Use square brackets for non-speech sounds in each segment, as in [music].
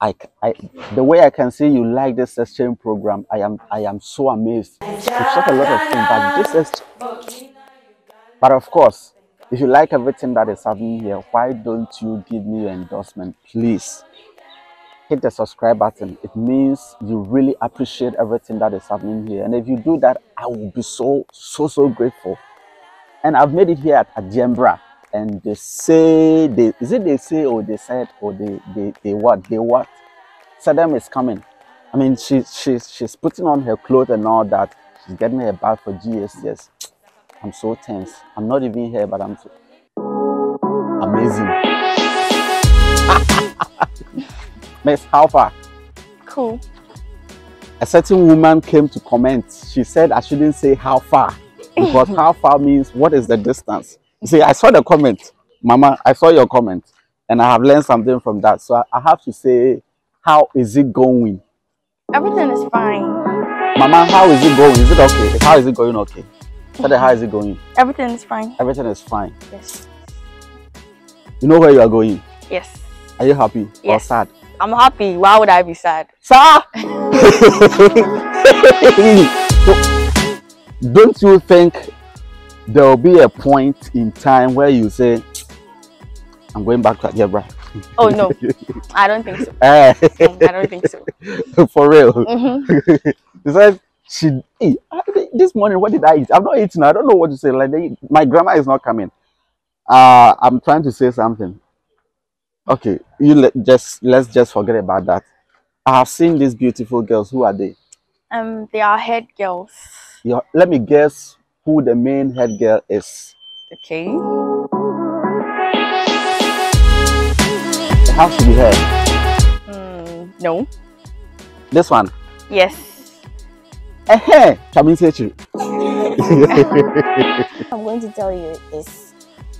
I, I- the way I can see you like this exchange program, I am I am so amazed. You've shot a lot of things, but this is but of course, if you like everything that is happening here, why don't you give me your endorsement, please? Hit the subscribe button. It means you really appreciate everything that is happening here. And if you do that, I will be so, so, so grateful. And I've made it here at Adiembra. And they say, they, is it they say or they said or they, they, they what? They what? Saddam is coming. I mean, she, she's, she's putting on her clothes and all that. She's getting her bag for GSS. I'm so tense. I'm not even here, but I'm so amazing. [laughs] Miss, how far? Cool. A certain woman came to comment. She said I shouldn't say how far because [laughs] how far means what is the distance. You see, I saw the comment, Mama. I saw your comment, and I have learned something from that. So I, have to say, how is it going, Everything is fine. Mama? How is it going? Is it okay? How is it going? Okay. Tell her how is it going? Everything is fine. Everything is fine. Yes. You know where you are going. Yes. Are you happy or sad? I'm happy. Why would I be sad? Sir! [laughs] [laughs] Don't you think there will be a point in time where you say, I'm going back to Adiembra? Oh no, [laughs] I don't think so. Eh, Mm, I don't think so. [laughs] For real. Mhm. He she, hey, this morning, what did I eat? I'm not eating. I don't know what to say. Like, they, my grandma is not coming. Uh, I'm trying to say something. Okay, you let, just let's just forget about that. I have seen these beautiful girls. Who are they? Um, they are head girls. Your, let me guess who the main head girl is. Okay. House should be head. Mm, no. This one. Yes. Eh. [laughs] I'm going to tell you is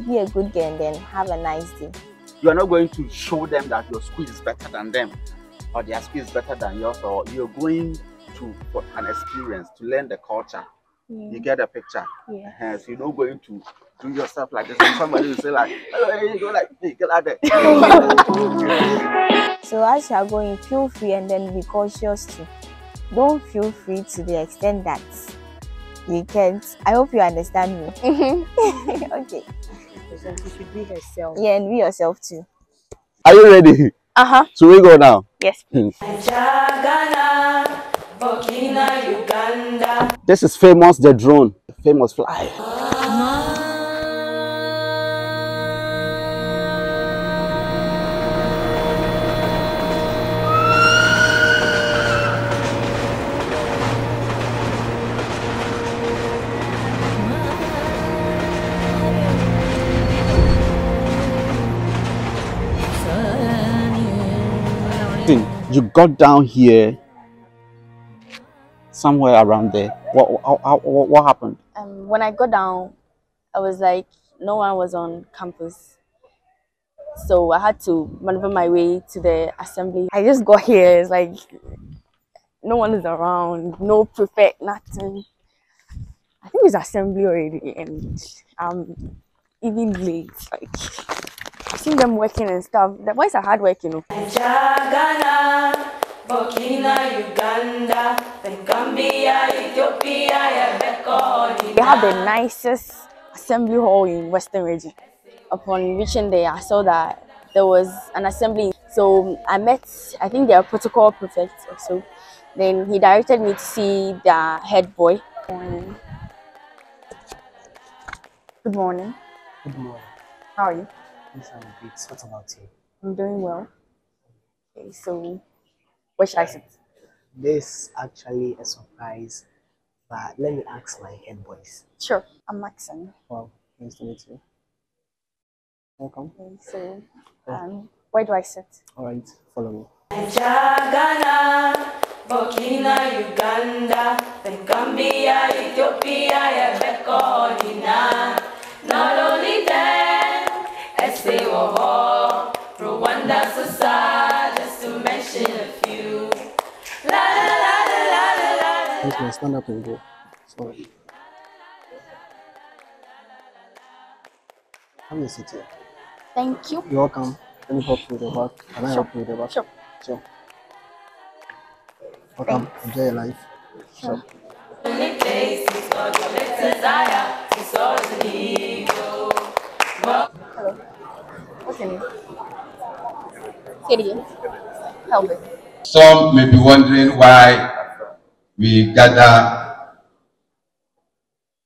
be a good girl and then have a nice day. You are not going to show them that your school is better than them, or their school is better than yours, or you're going to for an experience to learn the culture. You get a picture. Yeah. Eh, so you're not going to do yourself like this, and somebody will say like, "Oh, you go like, hey, get out there." [laughs] [laughs] So as you are going, feel free and then be cautious too. Don't feel free to the extent that you can't. I hope you understand me. Mhm. [laughs] okay. So she should be herself. Yeah, and be yourself too. Are you ready? Uh huh. So we go now. Yes. This is famous the drone, famous fly. Thing, You got down here somewhere around there. What how, how, what, what happened? Um, when I got down, I was like, no one was on campus. So I had to maneuver my way to the assembly. I just got here. It's like no one is around, no prefect, nothing. I think it's assembly already, and I'm even late. Like I've seen them working and stuff. The boys are hard working. You know. Ghana, Burkina, Uganda, then Gambia, Ethiopia, yeah, They have the nicest assembly hall in Western region. Upon reaching there, I saw that there was an assembly. So I met, I think their protocol prefect or so. Then he directed me to see the head boy. Good Morning. Good morning. Good morning. How are you? Yes, I'm great. What about you? I'm doing well. Okay, so where should I sit? This actually a surprise, but let me ask my head boys. Sure, I'm Maxon. Well, nice to meet you. Welcome. Okay, so um, where do I sit? All right, follow me. Ghana, Burkina, Uganda, then Gambia, Ethiopia, yeah, Bekoni. Not only them, Essay War, Rwanda, Susa, just to mention stand up and go. Sorry. Have a seat here. Thank you. You're welcome. Let me help you with your bag. Can I help you with your bag? Sure. So, Welcome. Enjoy your life. so Only place is God, your desire is all to need. What's your name? Say it again. Help it. Some may be wondering why we gather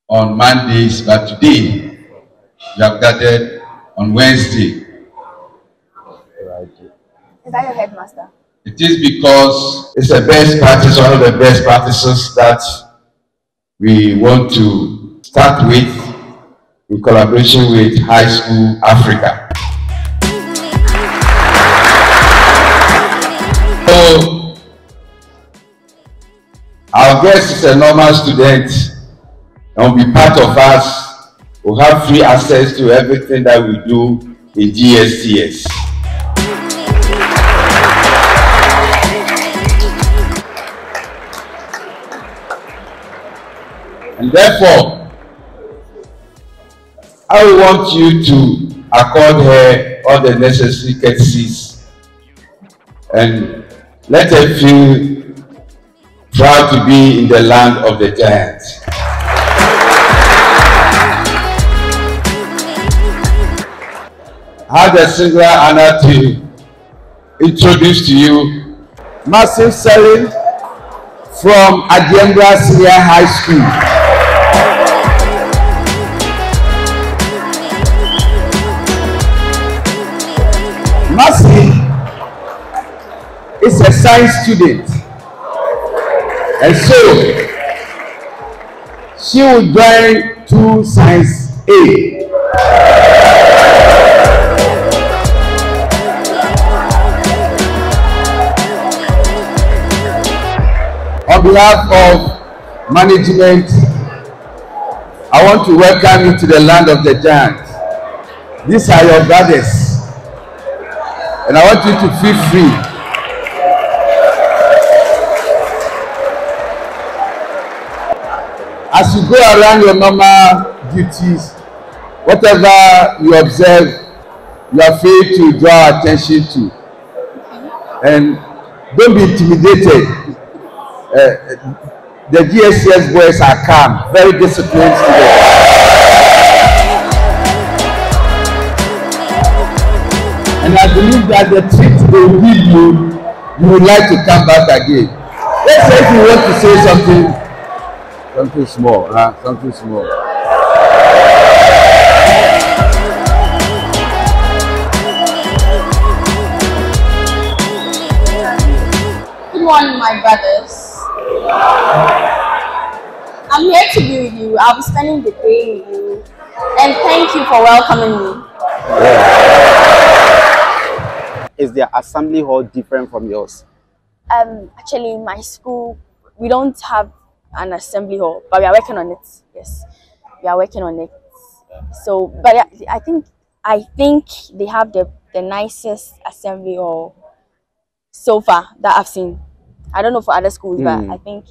on Mondays, but today we have gathered on Wednesday. Is that your headmaster? It is because it's the best practice, one of the best practices that we want to start with in collaboration with High School Africa. So, our guest is a normal student and will be part of us, will have free access to everything that we do in GSTS. And therefore, I want you to accord her all the necessary courtesies and let her feel proud to be in the land of the giants. Have the singular honor to introduce to you Massive Selling from Adiembra Senior High School. Mercy is a science student. And so she will join two science A. On behalf of management, I want to welcome you to the land of the giants. These are your brothers. And I want you to feel free. As you go around your normal duties, whatever you observe, you are free to draw attention to. And don't be intimidated. Uh, the GSCS boys are calm, very disciplined students. And I believe that the treat they give you, you would like to come back again. Let's say if you want to say something, something small, huh? something small. Good morning, my brothers. I'm here to be with you. I'll be spending the day with you. And thank you for welcoming me. is their assembly hall different from yours? Um, actually, my school, we don't have an assembly hall, but we are working on it. Yes, we are working on it. So, but I think I think they have the the nicest assembly hall so far that I've seen. I don't know for other schools, Mm. but I think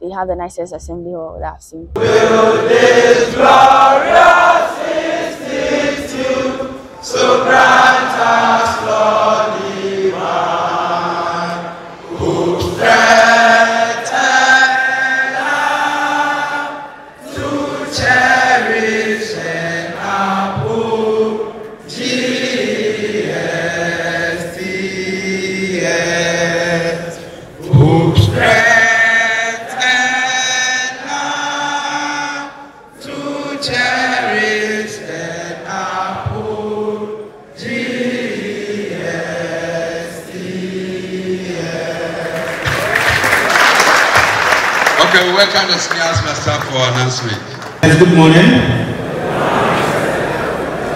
they have the nicest assembly hall that I've seen. Okay, for announcement. Yes, good morning.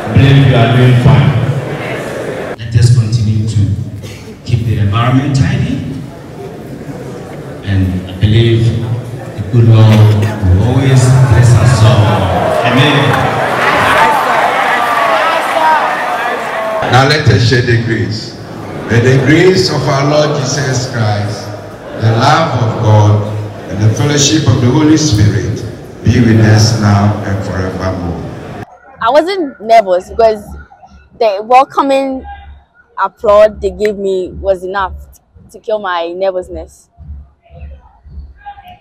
I believe you are doing fine. Let us continue to keep the environment tidy. And I believe the good Lord will always bless us all. Amen. Now let us share the grace. May the grace of our Lord Jesus Christ, the love of God, and the fellowship of the Holy Spirit be with us now and forevermore. I wasn't nervous because the welcoming applaud they gave me was enough to kill my nervousness.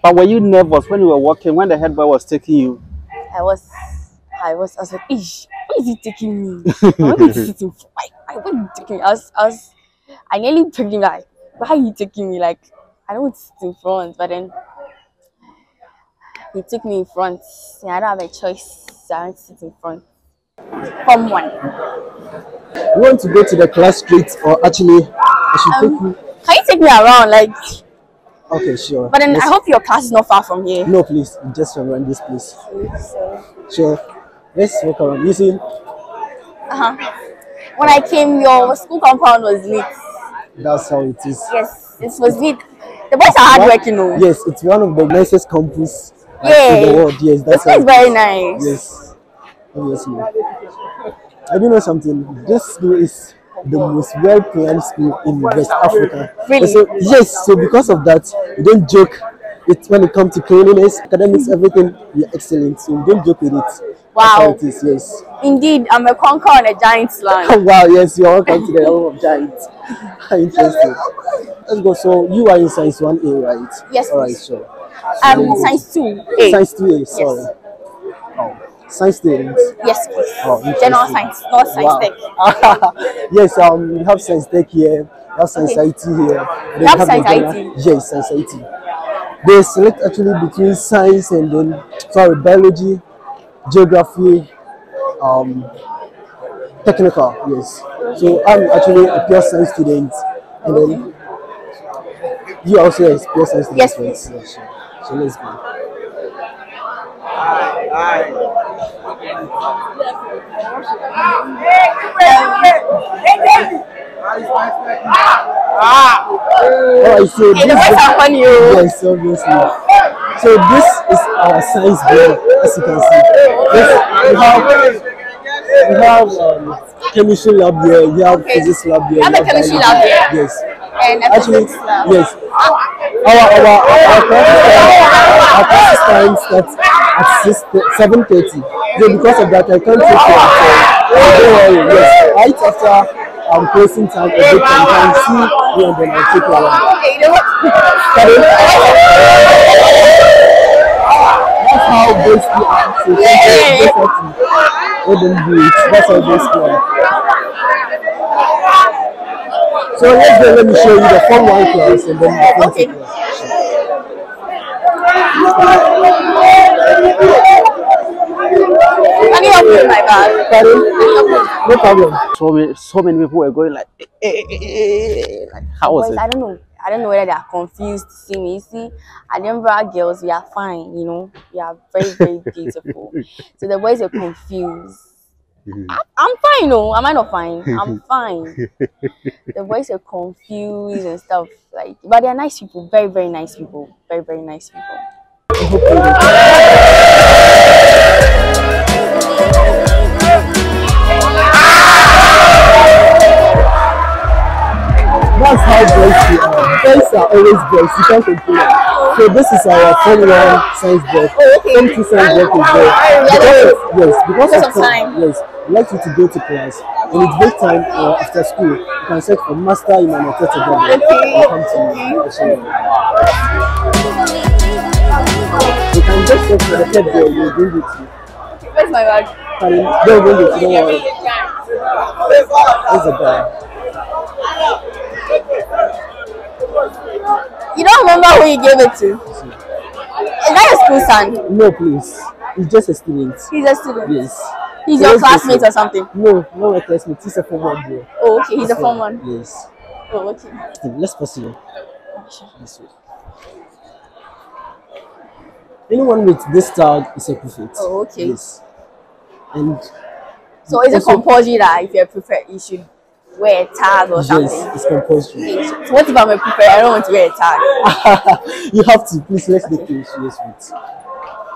But were you nervous when you were walking, when the head boy was taking you? I was, I was, I was like, Ish, why is he taking me? I [laughs] wanted to sit in front. Why, why, why are you taking me? I was, I was, I nearly picked him like, why are you taking me? Like, I don't want to sit in front, but then he took me in front. And I don't have a choice. So I want to sit in front. Come one. You want to go to the class straight or actually I should take you? Can you take me around? Like, Okay, sure. but then Let's- I hope your class is not far from here. No, please, just around this place. So, Sure. Let's walk around. You see, uh-huh. When I came, your school compound was lit. that's how it is. Yes, it was lit. The boys are hardworking, though. Yes, it's one of the nicest campus like, the world. Yes, This that's place how is very nice. Yes, obviously. I do know something. This school is the most well planned school in West Africa. Really? So, yes, so because of that, we don't joke. It when it comes to cleanliness, academics, everything, you're excellent. So we don't joke with it. Wow. is, yes. Indeed, I'm a conqueror on a giant's land. [laughs] Wow, yes, you're welcome to the home of giants. [laughs] Interesting. Let's go. So you are in science 1A, right? Yes, All right, sure. Um, science two. A. Science 2A, sorry. Oh, science students. Yes, please. Oh, General science, not science Wow. tech. [laughs] yes, um, we have science tech here, we have science Okay. IT here. then You have science IT? Yes, science IT. They select actually between science and then, sorry, biology, geography, um, technical, yes. So I'm actually a pure science student, and then you also a pure science student. Yes, right? Sure. So let's go. Alright, so this funny, oh. Yes, obviously. So this is our science block, as you can see. Yes, we have we have um, chemistry lab here, we have Okay. physics lab here. You have chemistry lab here? Yes. And Actually, lab. yes. Our our our classes time, our classes time starts at six seven thirty. So because of that, I can't take you outside. Don't worry. Yes, right after um closing time, a bit time, can see me and then I'll take you around. Okay, you know what? That's how basically are. So Yeah. that's what we let them do it. That's how basically are. So let's go, let me show you the form one class and then the form Okay. two class. Can you help me with my bag? Pardon? No problem. So many, so many people were going like, eh, eh, eh, eh, eh. like how was Boys, it? I don't know. I don't know whether they are confused to see me. You see, at Denver girls, we are fine, you know. We are very, very beautiful. [laughs] So the boys are confused. Mm-hmm. I, I'm fine, no. Am I not fine? I'm [laughs] fine. the boys are confused and stuff like, but they are nice people. Very, very nice people. Very, very nice people. That's how boys are. Boys are always boys. You can't complain. So this is our form one science block. Oh, form two science block is there. Because yes, because, Because of time. Yes, we like you to go to class. When it's break time or after school, you can search for master in an together. Okay. And come to me. You can just search for the head there. We'll bring it to you. Where's my bag? Pardon? They'll bring it. Don't worry. There's a guy. You don't remember who you gave it to? Is that your school son? No, please. He's just a student. He's a student. Yes. He's your classmate or something. No, no, my classmate. He's a former boy. Oh, okay. He's a form one. Yes. Oh, okay. Let's proceed. This way. Anyone with this tag is a prophet. Oh, okay. Yes. And So is it compulsory that if you're a prefect, you should wear a tag or yes, something? it's compulsory. So what if I'm a prefect? I don't want to wear a tag. [laughs] you have to please let's make it yes with.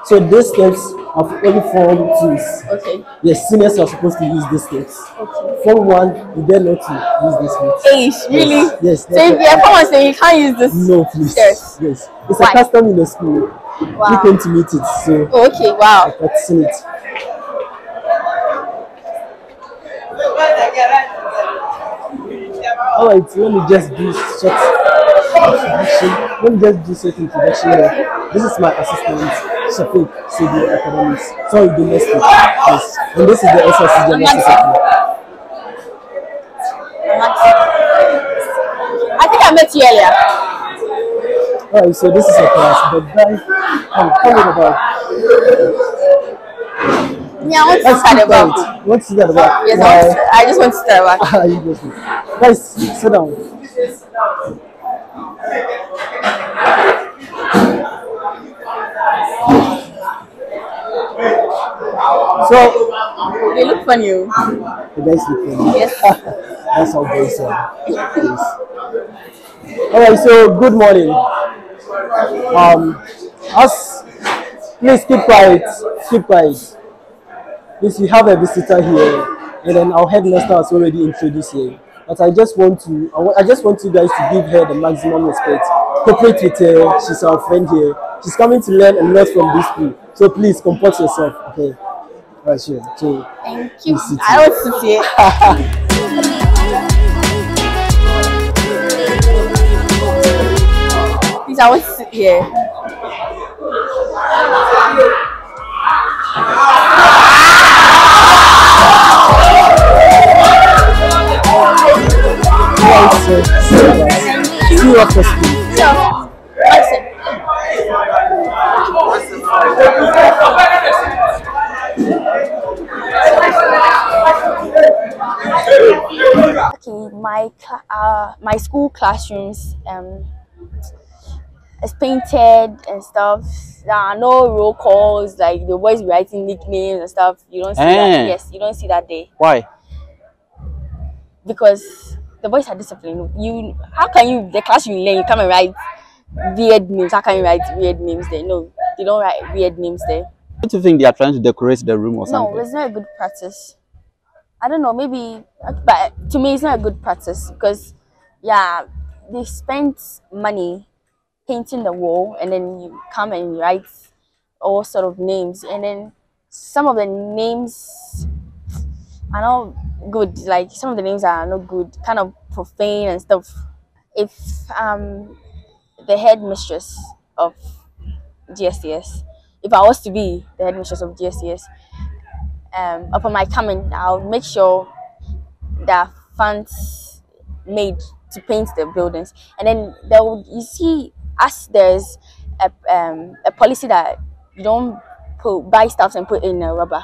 So these steps are for only form twos. Okay. Yes, seniors are supposed to use these steps. Okay. Form one, you dare not to use this with. Eish, really? Yes. So if you're a form one, so you can't use this. No, please. Yes. Yes. It's Why? a custom in the school. Wow. We came to meet it, so Oh, okay. Wow. practicing it. All right, let me just do short introduction. Let me just do short introduction. here. This is my assistant, Shafiq Sidi Academics. Sorry, domestic. Yes. And this is the SLC General Secretary. I think I met you earlier. All right, so this is a class. The guy, come, come with about. Yeah, I want to about. What's that about? Yes, I, want to, I just want to start about. [laughs] Ah, you just guys, sit down. So, You look funny. oh. the guys look funny. Yes. [laughs] That's how boys are. Yes. All right, so good morning. Um, us, please keep quiet. Keep quiet. Please, we have a visitor here, and then our headmaster has already introduced her. But I just want to, I, I just want you guys to give her the maximum respect. Cooperate with her. She's our friend here. She's coming to learn a lot from this school. So please comport yourself. Okay. All right, sure. So Thank you. [laughs] I want to see it. Please, I want to sit here. Yes, sir. See you after school. So, what's it? Okay, my uh, my school classrooms um is painted and stuff. There are no roll calls like the boys writing nicknames and stuff. You don't see Eh. that. Yes, you don't see that day. Why? because the boys are disciplined. You how can you the class you learn you come and write weird names? How can you write weird names there? No, they don't write weird names there. Don't you think they are trying to decorate the room or No, something? No, it's not a good practice. I don't know, maybe, but to me, it's not a good practice because, yeah, they spent money painting the wall and then you come and write all sort of names, and then some of the names are not good. Like some of the names are not good, kind of profane and stuff. If um the headmistress of GSTS, if I was to be the headmistress of GSTS, um, upon my coming, I'll make sure that funds made to paint the buildings, and then there you see as there's a um, a policy that you don't put buy stuff and put in a rubber.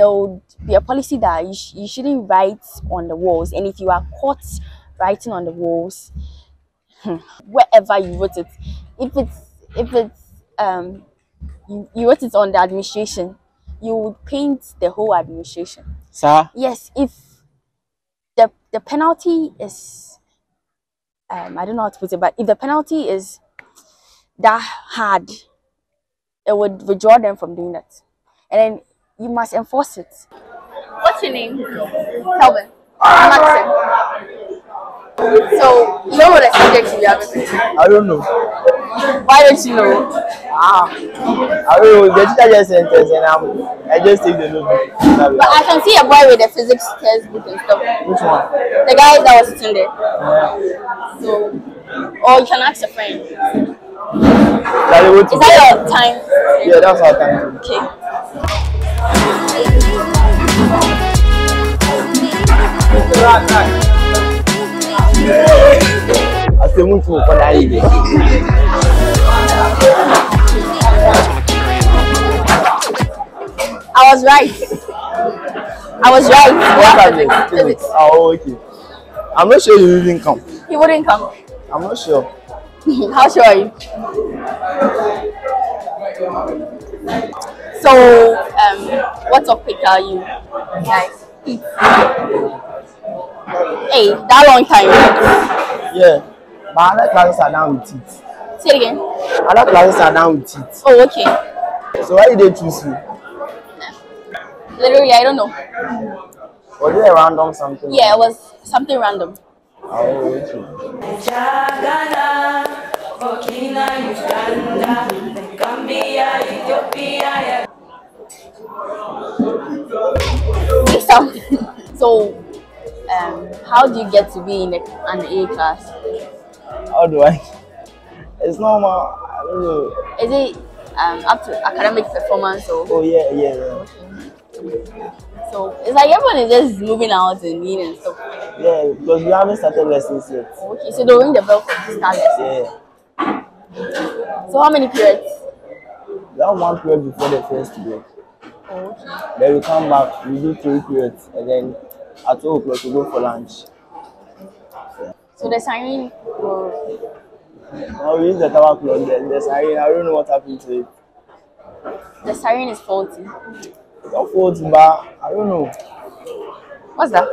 There will be a policy that you, sh- you shouldn't write on the walls, and if you are caught writing on the walls, wherever you wrote it, if it's if it's um you, you wrote it on the administration, you would paint the whole administration. Sir, Yes, if the the penalty is um I don't know how to put it, but if the penalty is that hard, it would withdraw them from doing that. And then you must enforce it. What's your name? Kelvin. Maxim. So you know what the subject you have I don't know. Why don't you know? Ah, I don't know. The teacher just sent us and I'm, I just take the notebook. But I can see a boy with a physics textbook and stuff. Which one? The guy that was sitting there. So, or you can ask a friend. Is Charlie, what to do? that your time? Yeah, that's our time. Okay. I say, move to for that evening. I was right. I was right. What Yeah, are you? physics. Physics. Oh, okay. I'm not sure you even come. He wouldn't come. I'm not sure. [laughs] How sure are you? So, um, what topic are you guys? Hey, that long time. Yeah. But other classes are down with it. Say it again. Other classes are down with it. Oh, okay. So why did they choose you? Literally, I don't know. Was it a random something? Yeah, it was something random. Oh, okay. Ghana, Burkina, Uganda, Gambia, Ethiopia. Something. So, um, how do you get to be in an A class? How do I? It's normal. I don't know. Is it um, up to academic performance or? Oh yeah, yeah, yeah. So it's like everyone is just moving out and in and stuff. Yeah, because we haven't started lessons yet. Okay, so they'll ring the bell for the start lesson. Yeah. So how many periods? We have one period before the first Okay. Then we come back, we do three periods, and then at 12 o'clock we go for lunch. So the siren will Now we use the tower clock, then the siren, I don't know what happened to it. the siren is faulty. Not fault, but I don't know. What's that?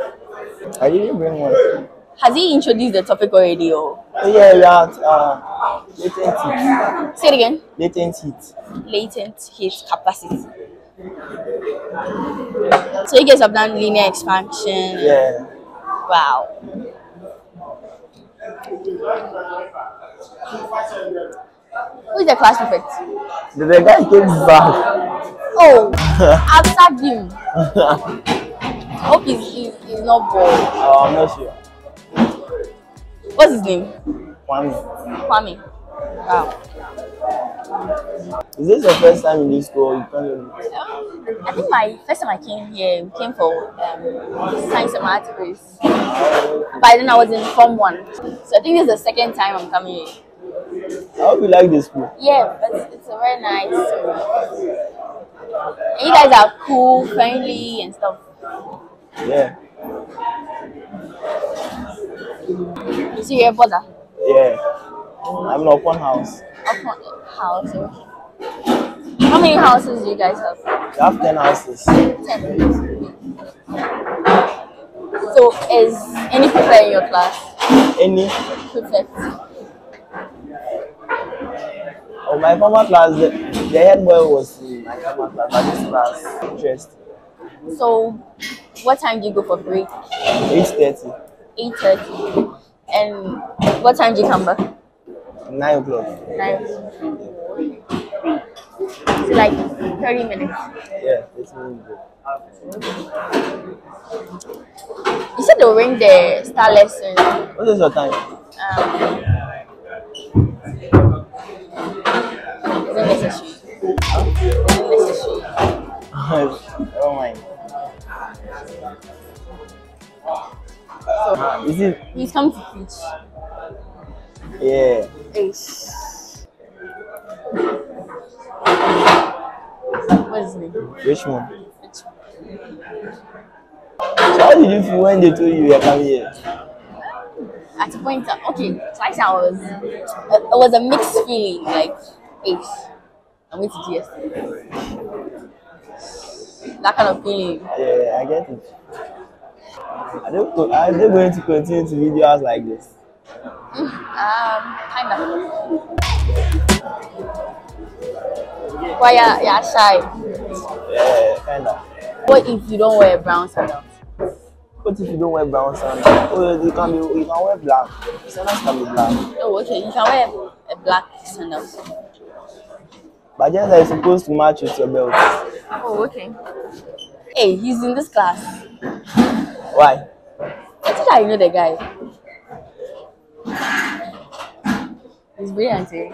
I didn't bring one. Has he introduced the topic already or Oh yeah, we are at uh, latent heat. say it again? Latent heat. Latent heat capacity. So you guys have done linear expansion. Yeah. Wow. Who is the class prefect? The, the guy came back. Oh, [laughs] I've him. Hope he's, he's, he's not bored. Oh, I'm not sure. What's his name? One. Kwame. Wow. Is this your first time in this school? You can't Um, I think my first time I came here, we came for um, science and math quiz. By then I was in Form 1. So I think this is the second time I'm coming here. I hope you like this school. Yeah, but it's, a very nice school. And you guys are cool, friendly, and stuff. Yeah. You see your brother? Yeah. I'm in open house. The house. How many houses do you guys have? We have 10 houses. Ten. So is any prefect in your class? Any? Prefect. Oh, my former class, the, the head boy was in my former class, but this class, interest. So what time do you go for break? 8.30, 8.30. And what time do you come back? 9 o'clock. Nine. So like 30 minutes. Yeah, it's really good. You said they'll ring the star lesson. What is your time? Um, is it necessary? Necessary? Never mind. Is it? He's come to teach. Yeah. Is his name? Which one? So how did you feel when they told you you were coming here? At a point, okay, twice I was, it was a mixed feeling, like, ish. I'm with GS. That kind of feeling. Yeah, I get it. Are they, are they going to continue to videos like this? Um, kind of. Why you're, you're shy? Yeah, kinda. What if you don't wear brown sandals? What if you don't wear brown sandals? Oh, you can be, you can wear black. Sandals can be black. Oh, okay, you can wear a black sandals. But just that it's supposed to match with your belt. Oh, okay. Hey, he's in this class. Why? I think I know the guy. He's brilliant, eh?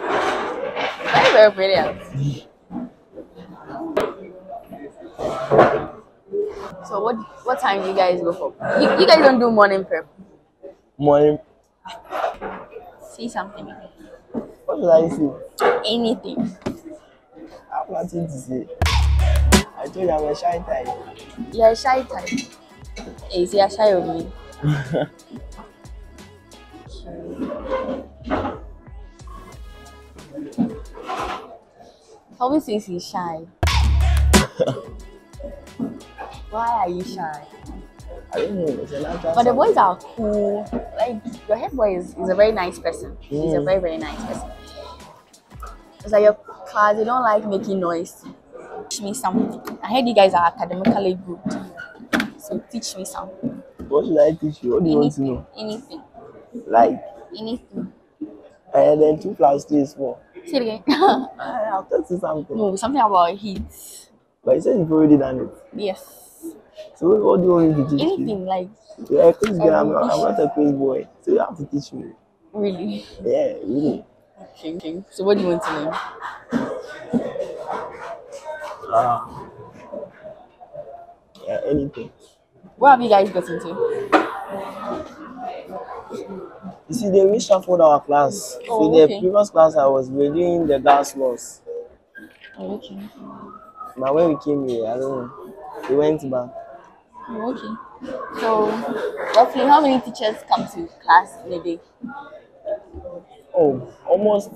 Very, very brilliant. So what what time do you guys go for? You, you guys don't do morning prep. Morning. Say something. What did I say? Anything. I have nothing to say. I told you I'm a shy type. You're a shy type. Hey, see, you're shy with me. [laughs] Calvin says he's shy. [laughs] Why are you shy? I don't know. It's a natural But the boys are cool. Like your head boy is, is a very nice person. He's a Mm. very very nice person. It's like your class. They don't like making noise. Teach me something. I heard you guys are academically good. So teach me something. What should I teach you? What do you want to know? Anything. Like, Anything. and then two plus two is four. Say it again. I have taught you something. no, something about heat. But you said you've already done it. Yes. So what, what do you want me to teach you? Anything like You're a quiz girl. I'm, I'm not a quiz boy. So you have to teach me. really. Yeah, really. Okay. okay. So what do you want to learn? Uh, yeah, anything. What have you guys gotten into? You see, they reshuffled our class. Oh, so the previous class I was we doing the gas laws. Oh, okay. But when we came here, I don't know. We went back. Oh, okay. So roughly how many teachers come to class in a day? Oh, almost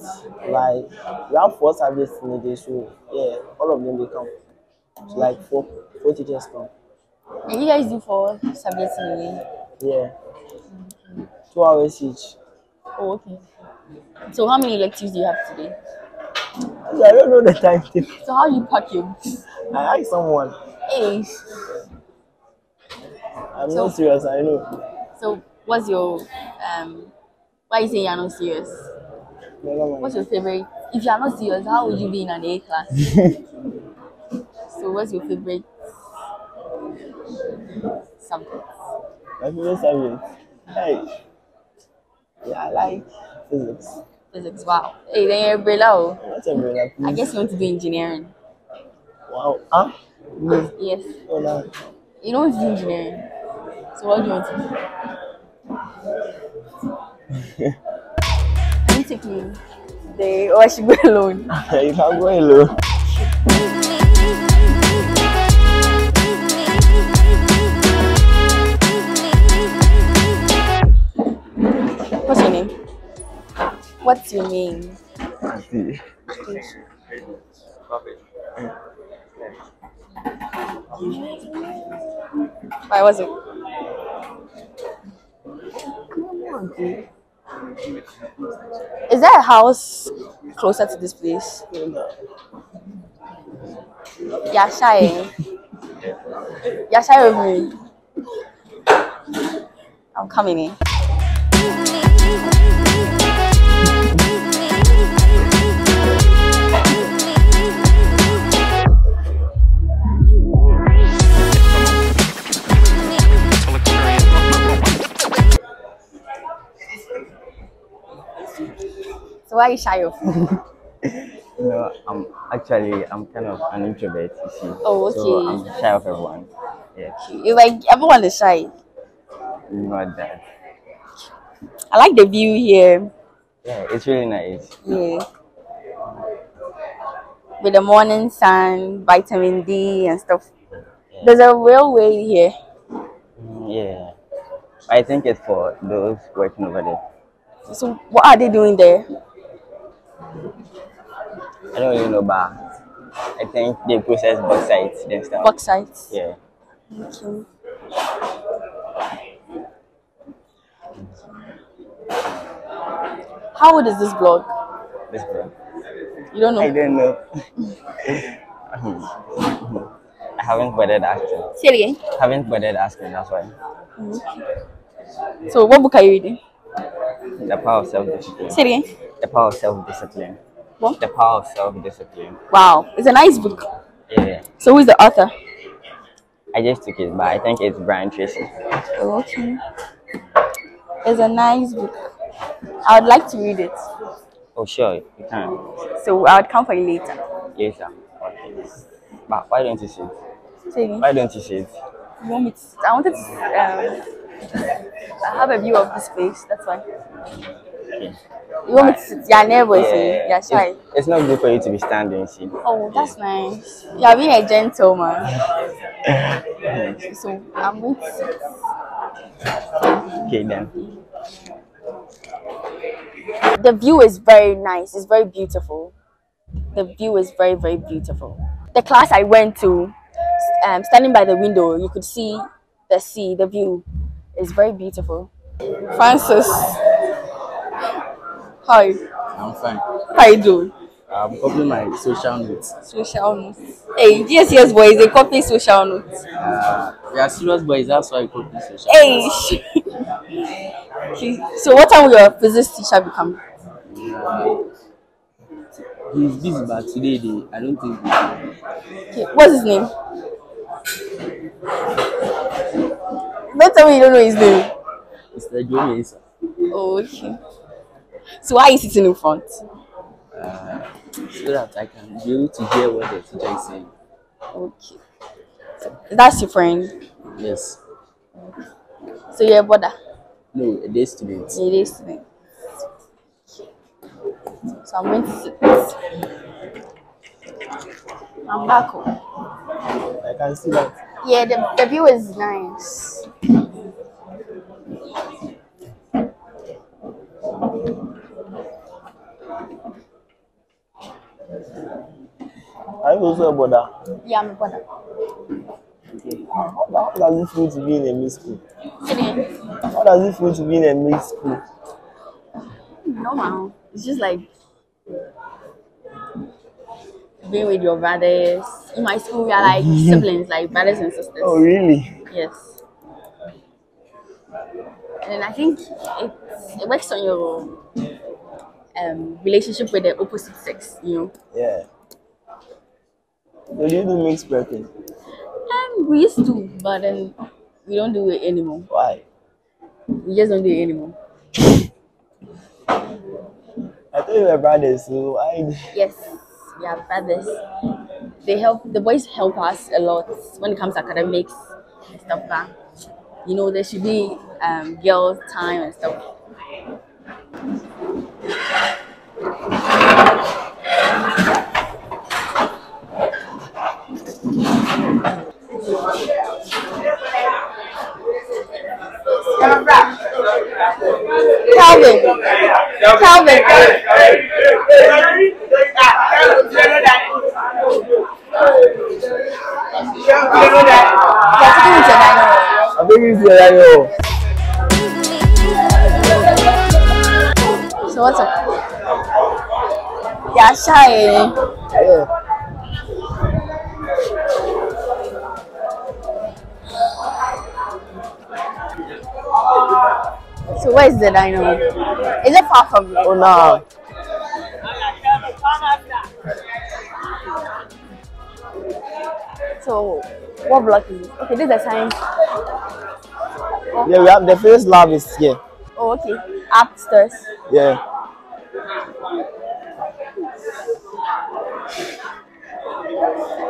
like we have four subjects in a day, so yeah, all of them they come. So like four four teachers come. And you guys do four subjects in a day? Yeah. Two hours each. Oh, okay. So how many electives do you have today? I don't know the timetable. So how you pack your books? I asked someone. Hey, I'm So- not serious, I know. so what's your um? Why you say you're not serious? No, no, What's your favorite? If you're not serious, how would you be in an A class? [laughs] so what's your favorite subject? My favorite subject. Hey. Yeah, I like physics. Physics. Wow. Hey, then you're below. What's I guess you want to do engineering. Wow. Huh? Me? Yes. Oh, no. You don't want to do engineering. So what do you want to do? [laughs] Take me there or I should go [laughs] alone? you can go alone. What's your name? Why was it? Is there a house closer to this place? Yeah, shy. Yeah, shy with me. I'm coming in. Why are you shy of me? No, I'm actually I'm kind of an introvert, you see. Oh, So okay. I'm shy of everyone. Yeah, It's like everyone is shy. not that. I like the view here. Yeah, it's really nice. Yeah. With the morning sun, vitamin D and stuff. There's a railway here. Mm, Yeah. I think it's for those working over there. So what are they doing there? I don't really know, but I think they process bauxite stuff. Bauxite. Yeah. Okay. How old is this blog? This bro. You don't know. I don't know. [laughs] I haven't bothered asking. Say again. Haven't bothered asking, that's why. Mm-hmm. So what book are you reading? The power of self-discipline. Say it again. The power of self-discipline. What? The power of self-discipline. Wow, it's a nice book. Yeah. So who's the author? I just took it, but I think it's Brian Tracy. Oh, okay. It's a nice book. I would like to read it. Oh, sure, you can. So I would come for you later. Yes, sir. Okay. But why don't you sit? Why don't you sit? You want me to sit? I wanted to um, I have a view of this place, that's why. You want me to sit? Yeah, neighbors, yeah, it's, shy. it's not good for you to be standing, see. Oh, that's nice. You're being a gentleman. [laughs] so I'm going to sit. Okay, then. The view is very nice. It's very beautiful. The view is very, very beautiful. The class I went to, um, standing by the window, you could see the sea, the view. is very beautiful. Francis, you? I'm fine. How you doing? I'm copying my social notes. Social notes. Hey, GSTS boys, they copy social notes. Uh, they are serious boys, that's why I copy social Hey, notes. [laughs] Okay, so what time will your physics teacher be coming? He's busy, but today they, I don't think. Okay, what's his name? Don't tell me you don't know his name. Mr. Oh, okay. So why are you sitting in front? uh, so that I can be able to hear what the teacher is saying. Okay. That's your friend. Yes. So you're a brother. No, a day student. It is student. So I'm going to sit. I'm back home. I can see that. Yeah, the, the view is nice. Are you also a brother? Yeah, I'm a brother. How does it feel to be in a mixed school? How does it feel to be in a mixed school? Normal. It's just like being with your brothers. In my school, we are like [laughs] siblings, like brothers and sisters. Oh, really? Yes. And then I think it, it works on your um, relationship with the opposite sex, you know. Yeah. Do you do mixed birthing? Um, we used to, but then we don't do it anymore. Why? We just don't do it anymore. I thought you were brothers, so why? Yes, we are brothers. They help. The boys help us a lot when it comes to academics and stuff. Like. You know, there should be um, girls' time and stuff. Calvin. Calvin. So what's up? Yeah, shy. Yeah. So where is the dino? Is it far from you? Oh, no. So what block is it? Okay, this is the science. Yeah, we have the first lab is here. Oh, okay. Upstairs. Yeah.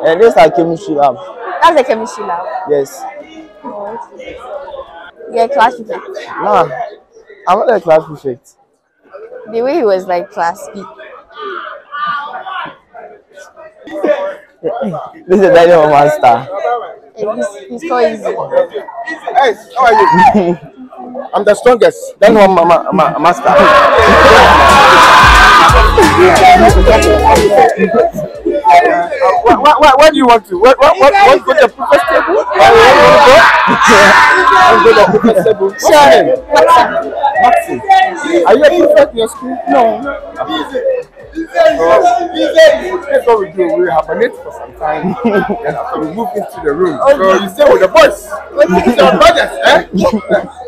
And this is our chemistry lab. That's the chemistry lab. Yes. Oh, okay. Yeah, class prefect. Nah, I'm not a class prefect. The way he was like class B. [laughs] This is the Daniel Master. He's, he's so easy. Hey, how are you? [laughs] I'm the strongest. Then one mama, ma, master. [laughs] what, what, what, where do you want to? What, what, what, want to go to the preface table? Where do you want to go? To go the preface table? What's your name? Maxi. Are you a prefect in your school? No. So, here's what we do. We hibernate for some time, and after we move into the room. So you stay with the boys. It's your brothers, eh? [laughs]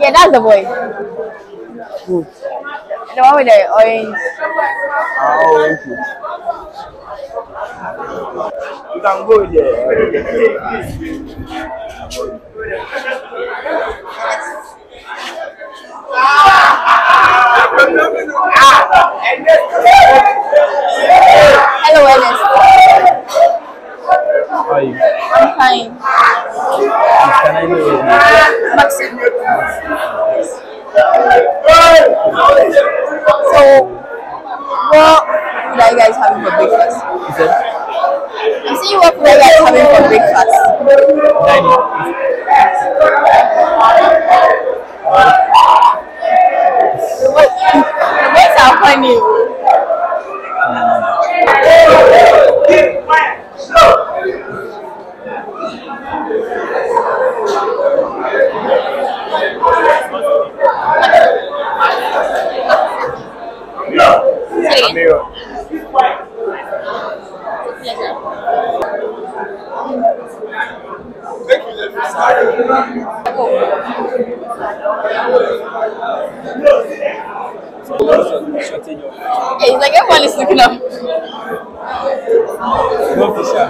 Yeah, that's the boy. The one with the orange. Oh, okay. You can go there. Hello, Ernest. How are you? I'm fine. Can I know your name? Maxim. So, what are you guys having for breakfast? I'm saying what would guys having for breakfast? Dining. What? are? Thank you. Yeah. Amigo. Hey, like everyone is looking up. Go for sure.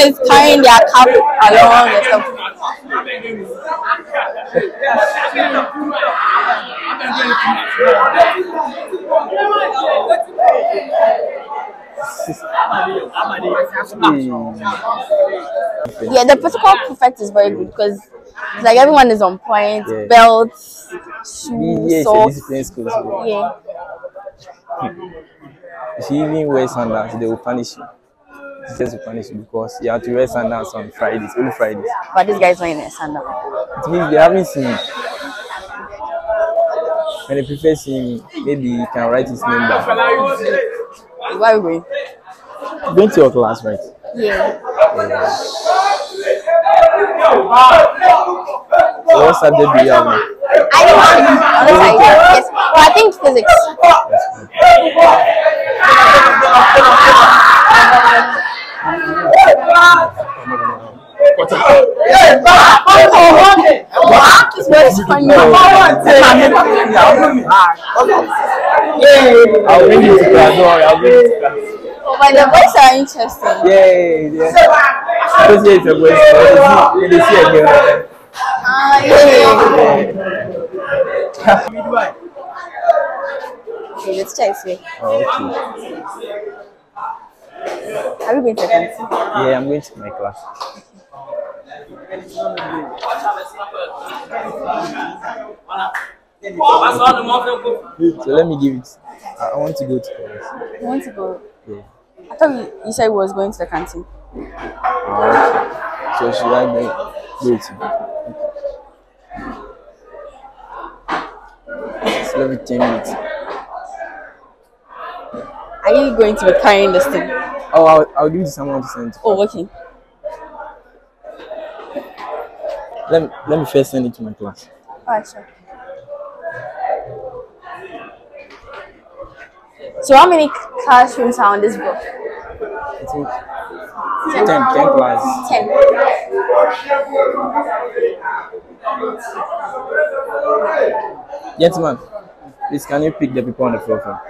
Everyone is carrying their cup along and stuff. Yeah, the protocol prefect is very good because like everyone is on point, Yeah. belts, Yeah, shoes, a socks. So Yeah. if you even wear sandals, they will punish you. Teachers will punish you because you have to wear sandals on Fridays, only Fridays. But this guy's wearing a sandal. It means they haven't seen me. When the prefect see me, maybe he can write his name down. Why are we going? Going to your class, right? Yeah. So what subject do you have now? I don't know. Unless I yes. But I think physics. It's very funny. I'll bring you to class. Don't worry, I'll bring you to class. Oh, but the books are interesting. Yeah, yeah. Because here it's a boys' school. They see- they see a girl. Ah, yeah. Okay, let's check here. Oh, okay. Have you been to the country? Yeah, I'm going to my class. So let me give it. I I want to go to class. You want to go? Yeah. I thought you, said you was going to the canteen. Okay. So should I to? So let me 10 minutes. Are you going to be carrying this thing? Oh, I'll, I'll give it to someone to send it. Oh, okay. Let me, let me first send it to my class. Alright, sure. So how many classrooms are on this book? I think 10, 10 class. Ten. Gentlemen, please can you pick the people on the floor for?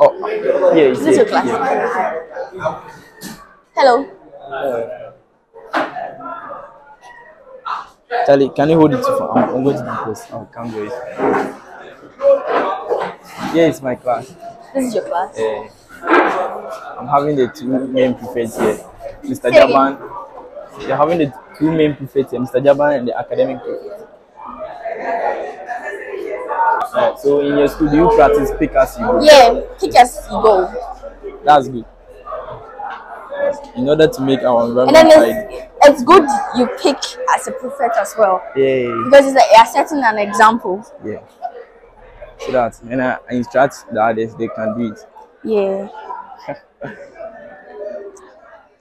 Oh, yeah, it's Is this your class? Yeah. Hello. Charlie, can you hold it for I'm, I'm going to the post. I can't do it. Yeah, it's my class. This is your class. Eh, I'm having the two main prefects here, Mr. Say again. Jaban. They're having the two main prefects here, Mr. Jaban and the academic prefect. So in your school, do you practice pick as you go? Yeah, pick as you go. That's good. In order to make our And environment then it's, it's good you pick as a prefect as well. Yeah, Because it's like you're setting an example. yeah. So that when I instruct the others, they can do it. Yeah. [laughs]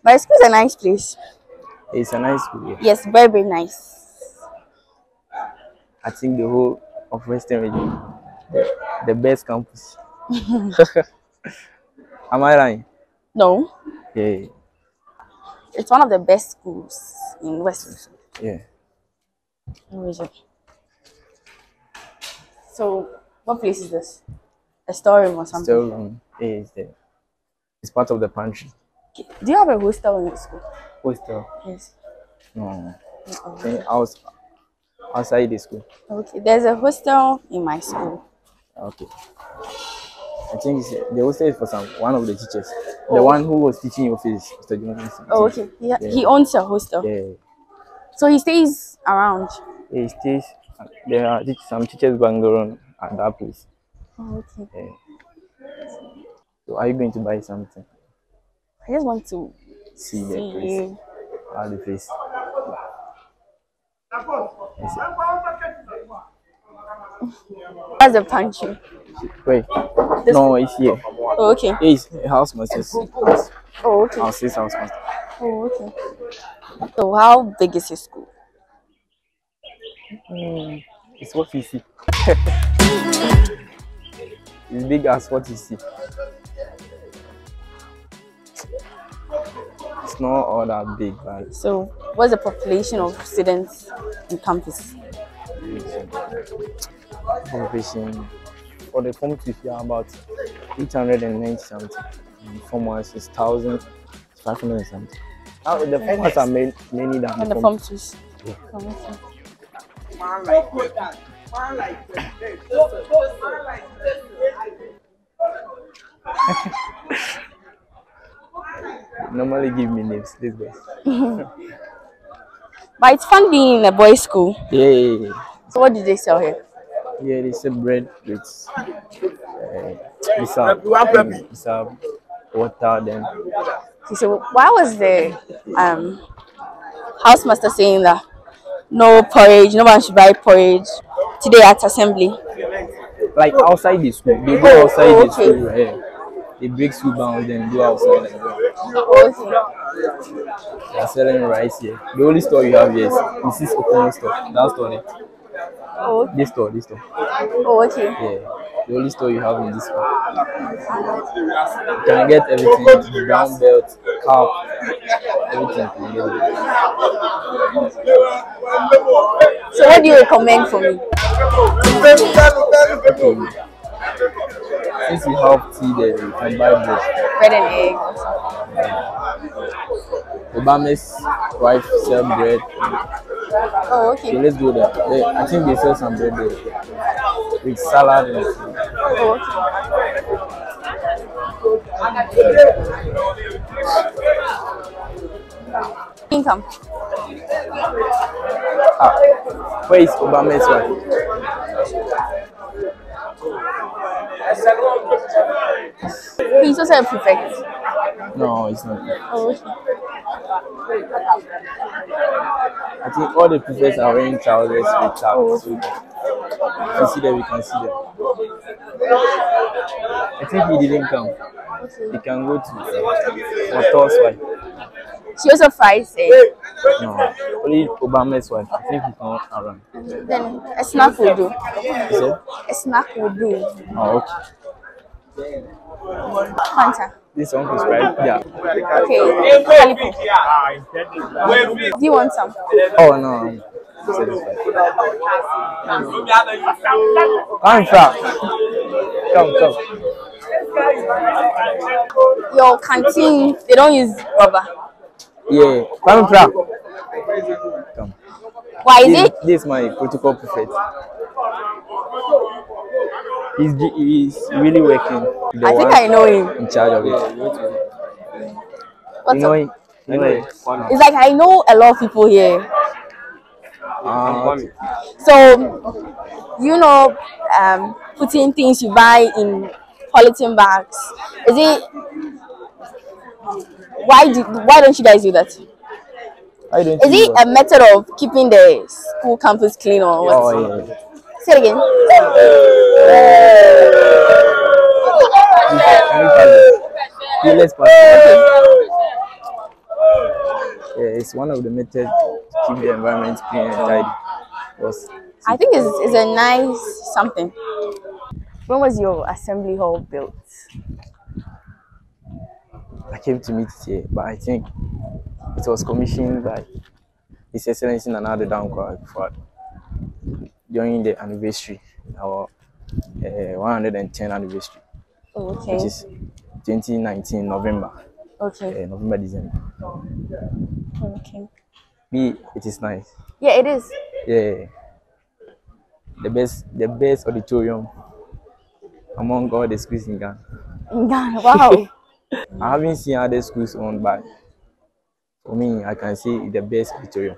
But is a nice place. It's a nice school. Yeah. Yes, very, very nice. I think the whole of Western region, the, the best campus. [laughs] Am I lying? No, Yeah, it's one of the best schools in West yeah. region. So, what place is this? A storeroom or something? Still, um, yeah, it's part of the pantry. Do you have a hostel in your school? Hostel. Yes. No. I was outside the school. Okay, there's a hostel in my school. Okay. I think it's, the hostel is for some one of the teachers. Oh. The one who was teaching your face, Mr. Oh, okay. He, Yeah. he owns a hostel. Yeah. So he stays around. He stays. There are some teachers Bangalore at that place. Oh, okay. Yeah. So are you going to buy something? I just want to See the place. you. How the place. [laughs] That's the pantry. Wait. No, it's here. Oh, okay. Is house masters. Oh, okay. I'll say house master. Oh, okay. So how big is your school? Mm, it's what you see. [laughs] it's big as what you see. It's not all that big, but So what's the population of students in campus? population for the form two here about 890 something. And form one is 1,500 and something. Now, the form ones are many, than And the the form form twos. Yeah. Oh, okay. normally give me names, these guys. [laughs] But it's fun being in a boys' school. Yeah, yeah, yeah. So what did they sell here? Yeah, they say bread with uh, bisa, bisa water, then Okay, so why was the um housemaster saying that no porridge, no one should buy porridge today at assembly? like outside the school. They go Oh, outside oh, the okay. school. Yeah. They break school bounds, then go outside and go. Okay. They are selling rice here. The only store you have here is this is Okono store. That store. Oh, This store, this store. oh, okay. Yeah. The only store you have in this store. You can get everything, brown belt, cap, everything. You can get. So what do you recommend for me? Okay. Since you have tea there, you can buy bread. Bread and egg. Obama's wife sell bread. Oh, Okay, okay. let's go there. They, I think they sell some bread there with salad and Oh, okay. Income. ah. Where is Obama's wife? He's also a prefect. No, it's not. Oh, okay. I think all the prefects are wearing trousers with tabs. So you can see them, we can see them. I think he didn't come. He can go to Motor's wife. She also fries egg. No, only Obama's wife. I think he's not around. Then a snack will do. You said? A snack will do. Oh, okay. Fanta. This one is right. Yeah. Okay. Calipo. Do you want some? Oh no. Satisfied. Come. Come. Your canteen, they don't use rubber. Yeah. Fra. Come. Why is this, it? This is my protocol prefect. He's, he's really working. The I think I know him. In charge of it. What's you know up? him? You know him? It's like I know a lot of people here. Ah. So, you know, um, putting things you buy in polythene bags. Is it? Why do? Why don't you guys do that? Why don't Is it a method of keeping the school campus clean or what? Oh, yeah. Say it again. Can you pass it? Yeah, let's pass it. It's one of the methods to keep the environment clean and tidy. Was I think it's, it's a nice something. When was your assembly hall built? I came to meet it here, but I think it was commissioned by His Excellency Nana Dankwa Akufo-Addo during the anniversary, our uh, 110 anniversary, Oh, okay. which is 2019 November, Okay. uh, November December. Okay. Me, it is nice. Yeah, it is. Yeah, the best, the best auditorium among all the schools in Ghana. In Ghana. Wow. [laughs] I haven't seen other schools owned by. For me, I can see the best auditorium.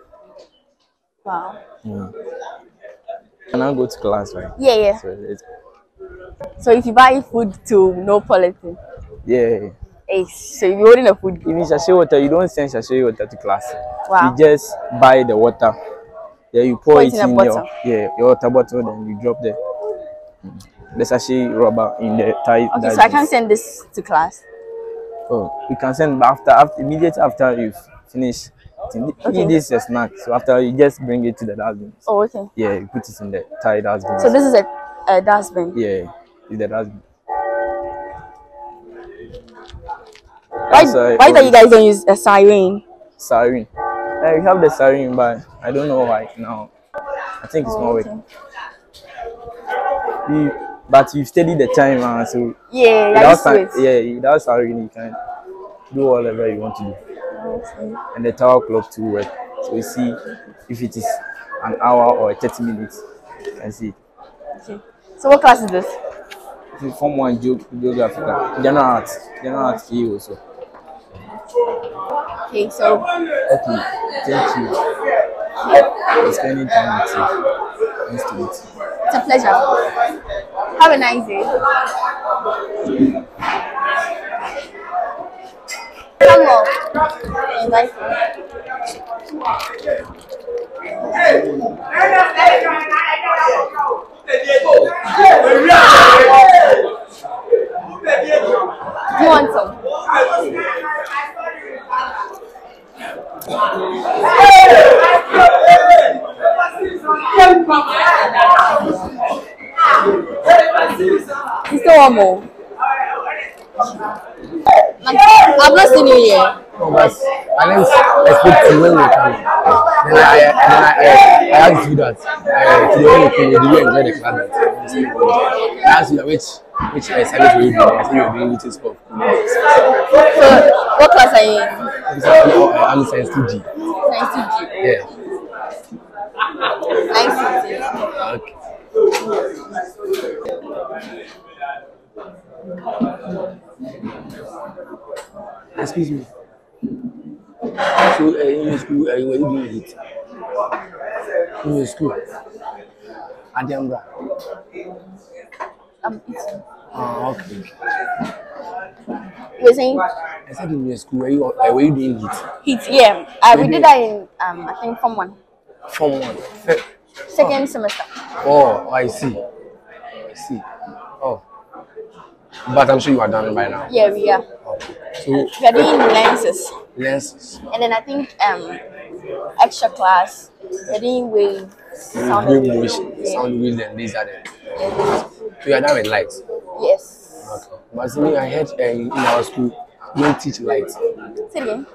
wow. Mm. Can I go to class, right? Yeah, yeah. So So if you buy food to no polythene, yeah, Hey, so you're holding a food. Even sachet water, you don't send sachet water to class. Wow. You just buy the water. Then you pour Pour it, in in your yeah your water bottle. Then you drop the the sachet rubber in the tie. Okay, so I can't send this to class. Oh, you can send after after immediately after you've finished. Okay. This is a snack. So after you just bring it to the dustbin. Oh, okay. Yeah, you put it in the tie dustbin. So this is a, a dustbin. yeah, in the dustbin. Why, That's why why that you guys don't use a siren? Siren. Uh, we have the siren, but I don't know why now. I think it's Oh, not okay. working. We, but you steady the time, uh, so Yeah, without used yeah, without siren you can do whatever you want to do. Okay. And the tower clock to work, so you see if it is an hour or 30 minutes. You can see. okay. So what class is this? Form one geo- geography, class, general arts, general arts here also. Okay, so Okay, thank you for spending time with you. Nice to meet you. it's a pleasure. Have a nice day. On. Invite me. You want some? You still want more? Like, I've not seen you yet. No, but my name is I spoke to when you come. Then I, then I, I, I asked you that. Uh, today when you came, did you enjoy the class? that- I asked you that which which uh, service were you doing? I said you were doing little stuff. So, what class are you in? So, uh, I'm science 2G. Science 2G. Yeah. Nice to see you. Okay. Excuse me. So, uh, in your school, uh, were you doing it? In your school? Adiembra. Um, it's- Oh, okay. you were saying I said in your school, were you, uh, were you doing it? heat? Yeah, uh, we did that in um, I think form one, Form one. Fe- second semester. Oh, I see. I see. Oh. But I'm sure you are done by now. Yeah, we are. So, We are doing lenses, lenses. and then I think um, extra class. We're doing waves, sound Wave motion, yeah. sound wheel, and these are the. So, you are done with lights. Yes. Okay. But see, me, I heard uh, in our school, we don't teach lights. Say again.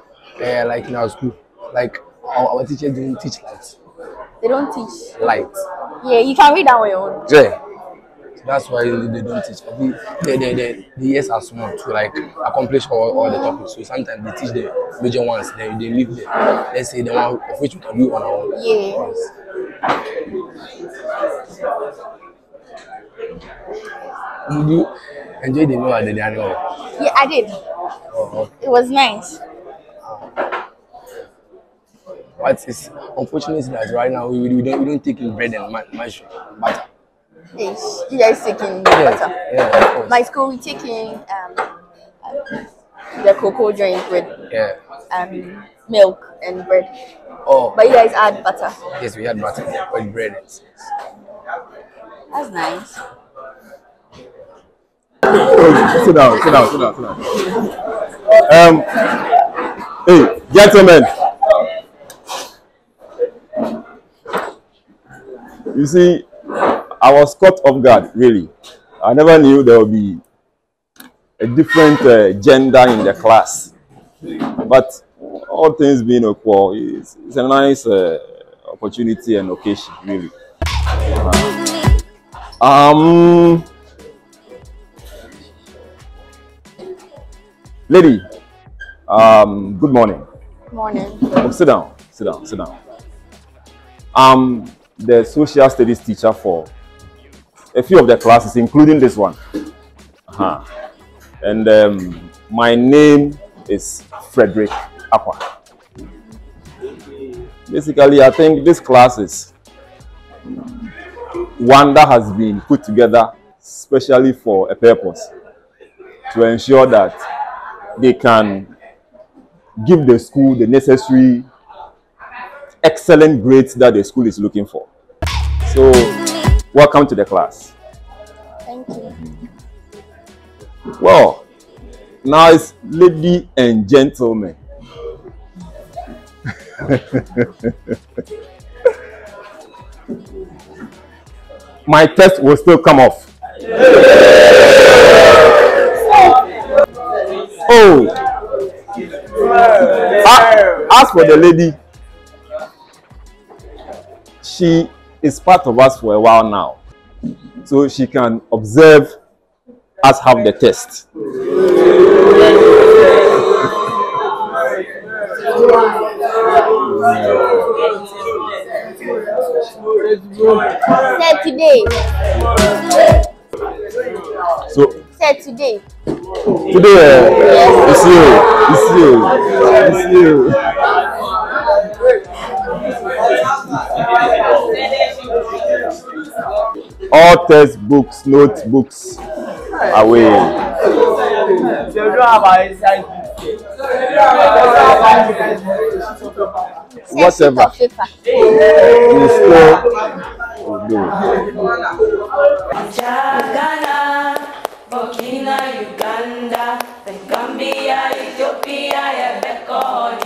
Uh, like in our school, like our, our teachers don't teach lights. They don't teach. Lights. Yeah, you can read that on your own. Yeah. That's why they don't teach. The, the, the, the years are small to like accomplish all, all the topics. So sometimes they teach the major ones, then they leave the, let's say the one of which we can do on our own. Yeah. Did you enjoy the meal at the annual? Yeah, I did. Oh, It was nice. But it's unfortunate that right now we, we don't we don't take in bread and mash butter. Yes, you guys taking Yeah, butter. yeah. My school we taking um, uh, the cocoa drink with Yeah. um, milk and bread. Oh. But you guys add butter. Yes, we had butter with bread. That's nice. sit down, sit down, sit down, sit down. Um, hey, gentlemen. You see, I was caught off guard, really. I never knew there would be a different uh, gender in the class. But all things being equal, it's, it's a nice uh, opportunity and occasion, really. Uh, um, lady, um, good morning. Morning. Oh, sit down, sit down, sit down. I'm the social studies teacher for a few of the classes, including this one. Uh-huh. And um, my name is Frederick Acquah. Basically, I think this class is one that has been put together specially for a purpose to ensure that they can give the school the necessary excellent grades that the school is looking for. So, welcome to the class. Thank you. Well, now it's lady and gentlemen. [laughs] My test will still come off. Oh, A- as for the lady, she is part of us for a while now, so she can observe us have the test. Today. So Said today. today, uh, it's you, it's you, it's you. All textbooks, notebooks away. Whatever. You. Burkina, Uganda, Gambia, Ethiopia, Ebeko.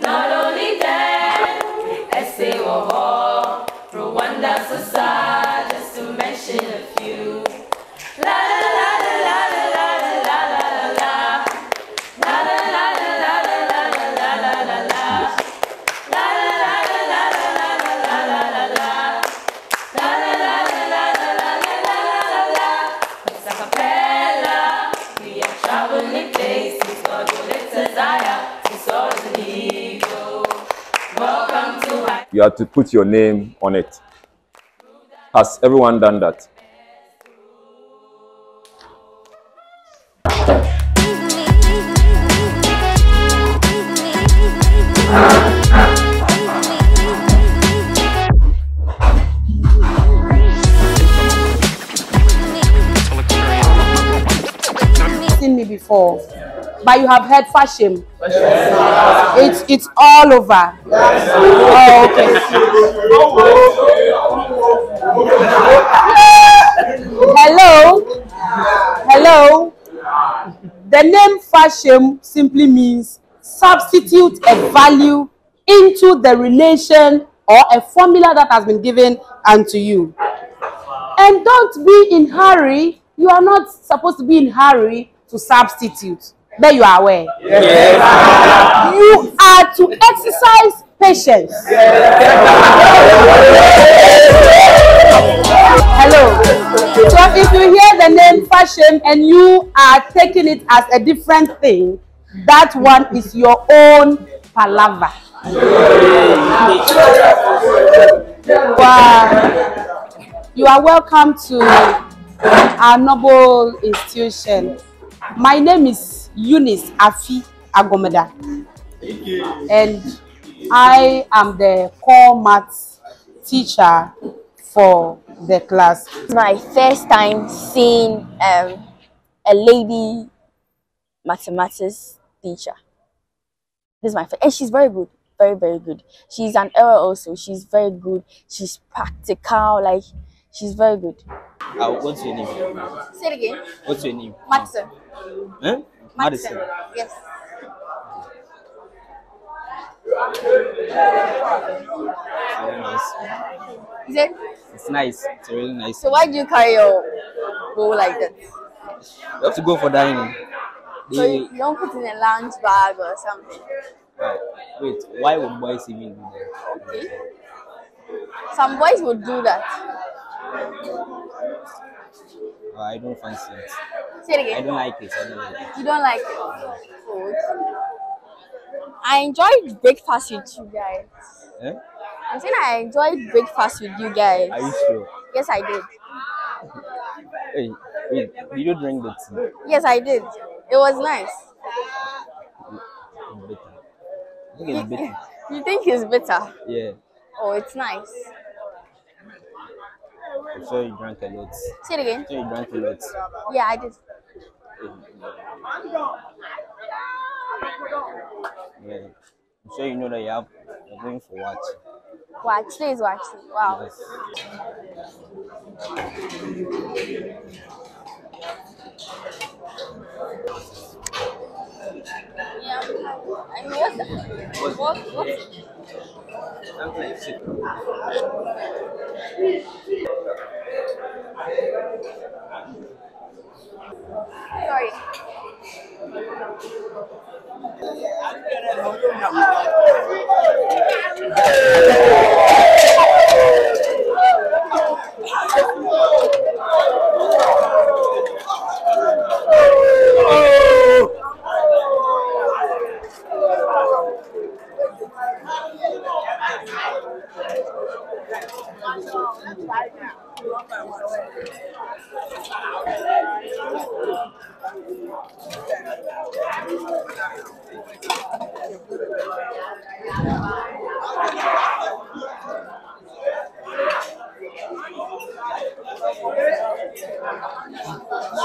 Not only that, Rwanda, Sasa, You have to put your name on it. Has everyone done that? seen me before, but you have heard fashion. It's it's all over. Oh, okay. Hello, hello. The name fashion simply means substitute a value into the relation or a formula that has been given unto you. And don't be in hurry. You are not supposed to be in hurry to substitute. But you are aware. You are to exercise patience. Hello. So if you hear the name fashion and you are taking it as a different thing, that one is your own palaver. Wow. You are welcome to our noble institution. My name is Eunice Afi Agomeda, and I am the core maths teacher for the class. It's my first time seeing um, a lady mathematics teacher. This is my first, and she's very good, very very good. She's an error also. She's very good. She's practical, like she's very good. Uh, what's your name? Say it again. What's your name? Madison. Eh? Yes. Very nice. Is it? It's nice. It's really nice. So why do you carry your bowl like that? You have to go for dining. So you, you don't put in a lunch bag or something. right. Wait, why would boys even do that? Okay. Some boys would do that. Uh, I don't fancy it. Say it again. I don't like it. I don't like it. You don't like it? Food. I enjoyed breakfast with you guys. Eh? I'm saying I enjoyed breakfast with you guys. Are you sure? Yes, I did. Hey, wait, did you drink the tea? Yes, I did. It was nice. It's. I think it's. [laughs] You think it's bitter? Yeah. Oh, it's nice. I'm sure you drank a lot. Say it again. I'm sure you drank a lot. Yeah, I did. Yeah. I'm sure you know that you have you're going for what? Wow, today is what? Wow. Yes. Yeah. I mean, what's that? What? What's Something Sorry.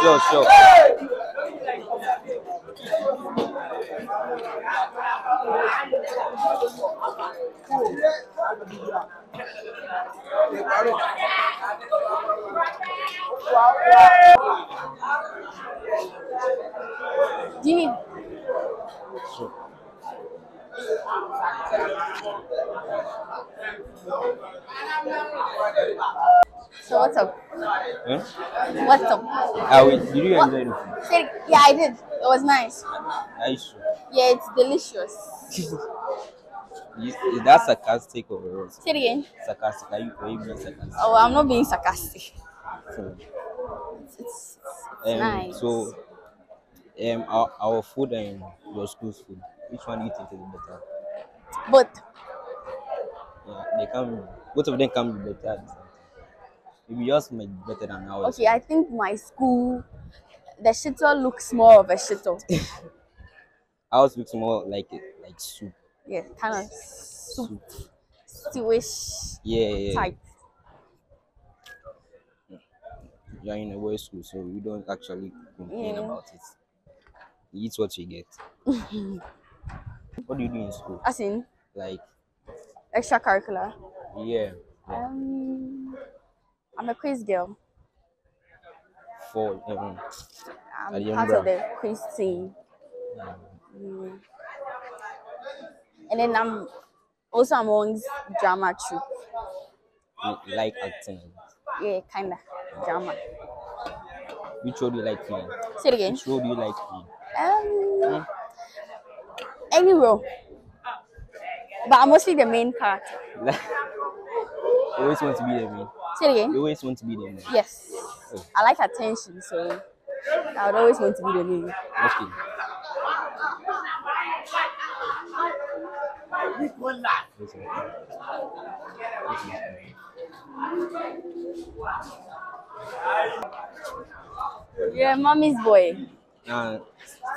Sure, sure. Do you need? So what's up? Huh? What's up? Ah, wait, did you What? enjoy the food? Say it- Yeah, I did. It was nice. Are you sure? Yeah, it's delicious. Is that sarcastic or what? Say it again. Sarcastic. Are you, are you being sarcastic? Oh, I'm not being sarcastic. So, It's, it's, um, nice. So, um, our, our food and your school's food, which one do you think is better? Both. Yeah, they can. Both of them can be better. At the same time. Maybe yours might be better than ours. okay, I think my school, the shitter looks more of a shitter. [laughs] Ours looks more like like soup. yeah, kind of soup, stewish Yeah, yeah. type. You're in a boys' school, so we don't actually complain Yeah. about it. You eat what you get. [laughs] What do you do in school? As in Like, extracurricular. yeah, Um, I'm a quiz girl. For um, I'm At part of the team. Mm. And then I'm also amongst drama troupe. you, like acting. Yeah, kinda drama. Which role do you like playing? Say it again. Which role do you like playing? Um, any role, but I'm mostly the main character. [laughs] you always want to be the main. Say it again. You always want to be the main. Yes, I like attention, so I would always want to be the main. okay. You're a mommy's boy. Uh,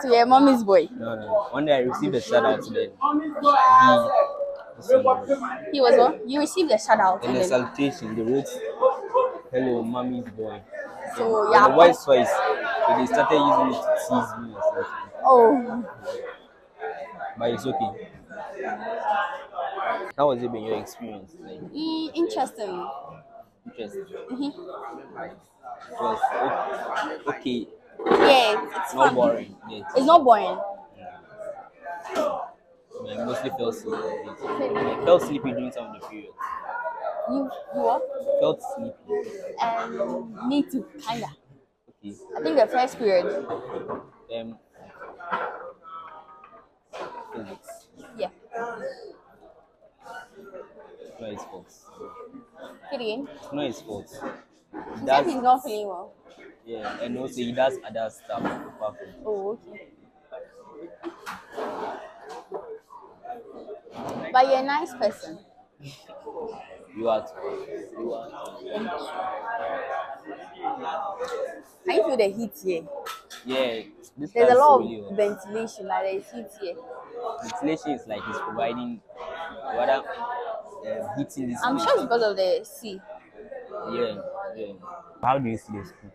So you're a mommy's boy. no, no. One day I received a shout out today. He was what? You received a shout out. In and the then- salutation, they wrote, "Hello, mommy's boy." So yeah. the voice twice. So they started using it to tease me or something. Oh, But it's okay. How was it been your experience? Like mm, interesting. interesting. It was o- okay. Yeah, it's, it's Not fun. boring. Yeah, It's not boring. I mostly fell sleepy. I felt sleepy during some of the periods. You you what? Felt sleepy. Um, me too, kinda. Okay. I think the first period. Um. Physics. Yeah. It's not his fault. Say it. It's fault. He said he's not feeling well. yeah, and also he does other stuff apart from Oh, okay. But you're a nice person. You are. too. You are. too. Can you feel the heat here? Yeah, this There's a lot really of hot. ventilation, like there's heat here. ventilation is like it's providing rather uh, heating this I'm place. sure it's because of the sea. Yeah, yeah. How do you see the school?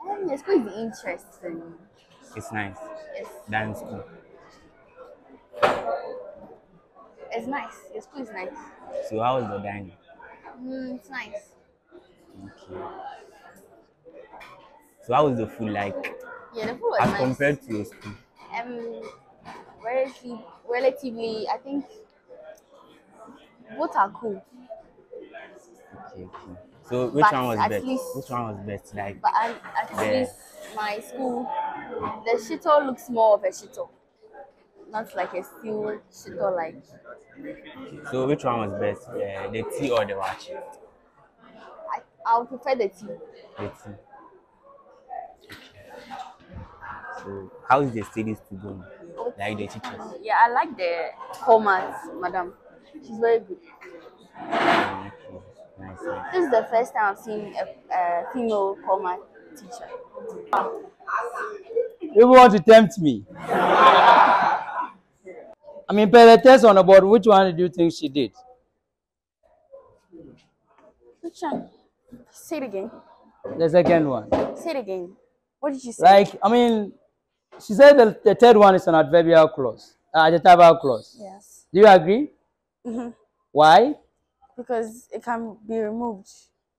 Um, the school is interesting. It's nice. Yes. Dance school. It's nice. Your school is nice. So how was the dining? Mm, it's nice. Okay. So how was the food like? Yeah, the food was as nice. compared to your school? Um, relatively, relatively, I think both are cool. Okay, okay. So which But one was at best? least- Which one was best? Like But I, at the least my school, the shito looks more of a shito, not like a steel shito. Like so which one was best? Uh, the tea or the watch? I, I would prefer the tea. The tea. So how is the studies to go? Like the teachers? Yeah, I like the format, madam. She's very good. Okay. Nice, nice. This is the first time I've seen a, a female format teacher. You want to tempt me? [laughs] I mean, test on the board, which one do you think she did? Which one? Say it again. The second one. Say it again. What did you say? Like, I mean, she said the, the third one is an adverbial clause, uh, adjectival clause. Yes. Do you agree? hmm Why? Because it can be removed.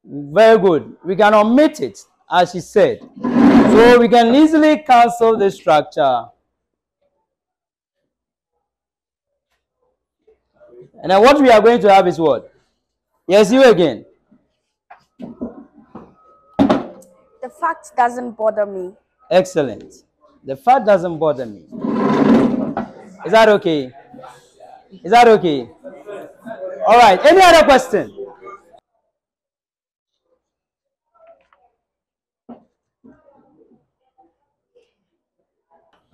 Very good. We can omit it, as she said. So we can easily cancel the structure. And then what we are going to have is what? Yes, you again. The fact doesn't bother me. Excellent. The fact doesn't bother me. Is that okay? Is that okay? All right. Any other question?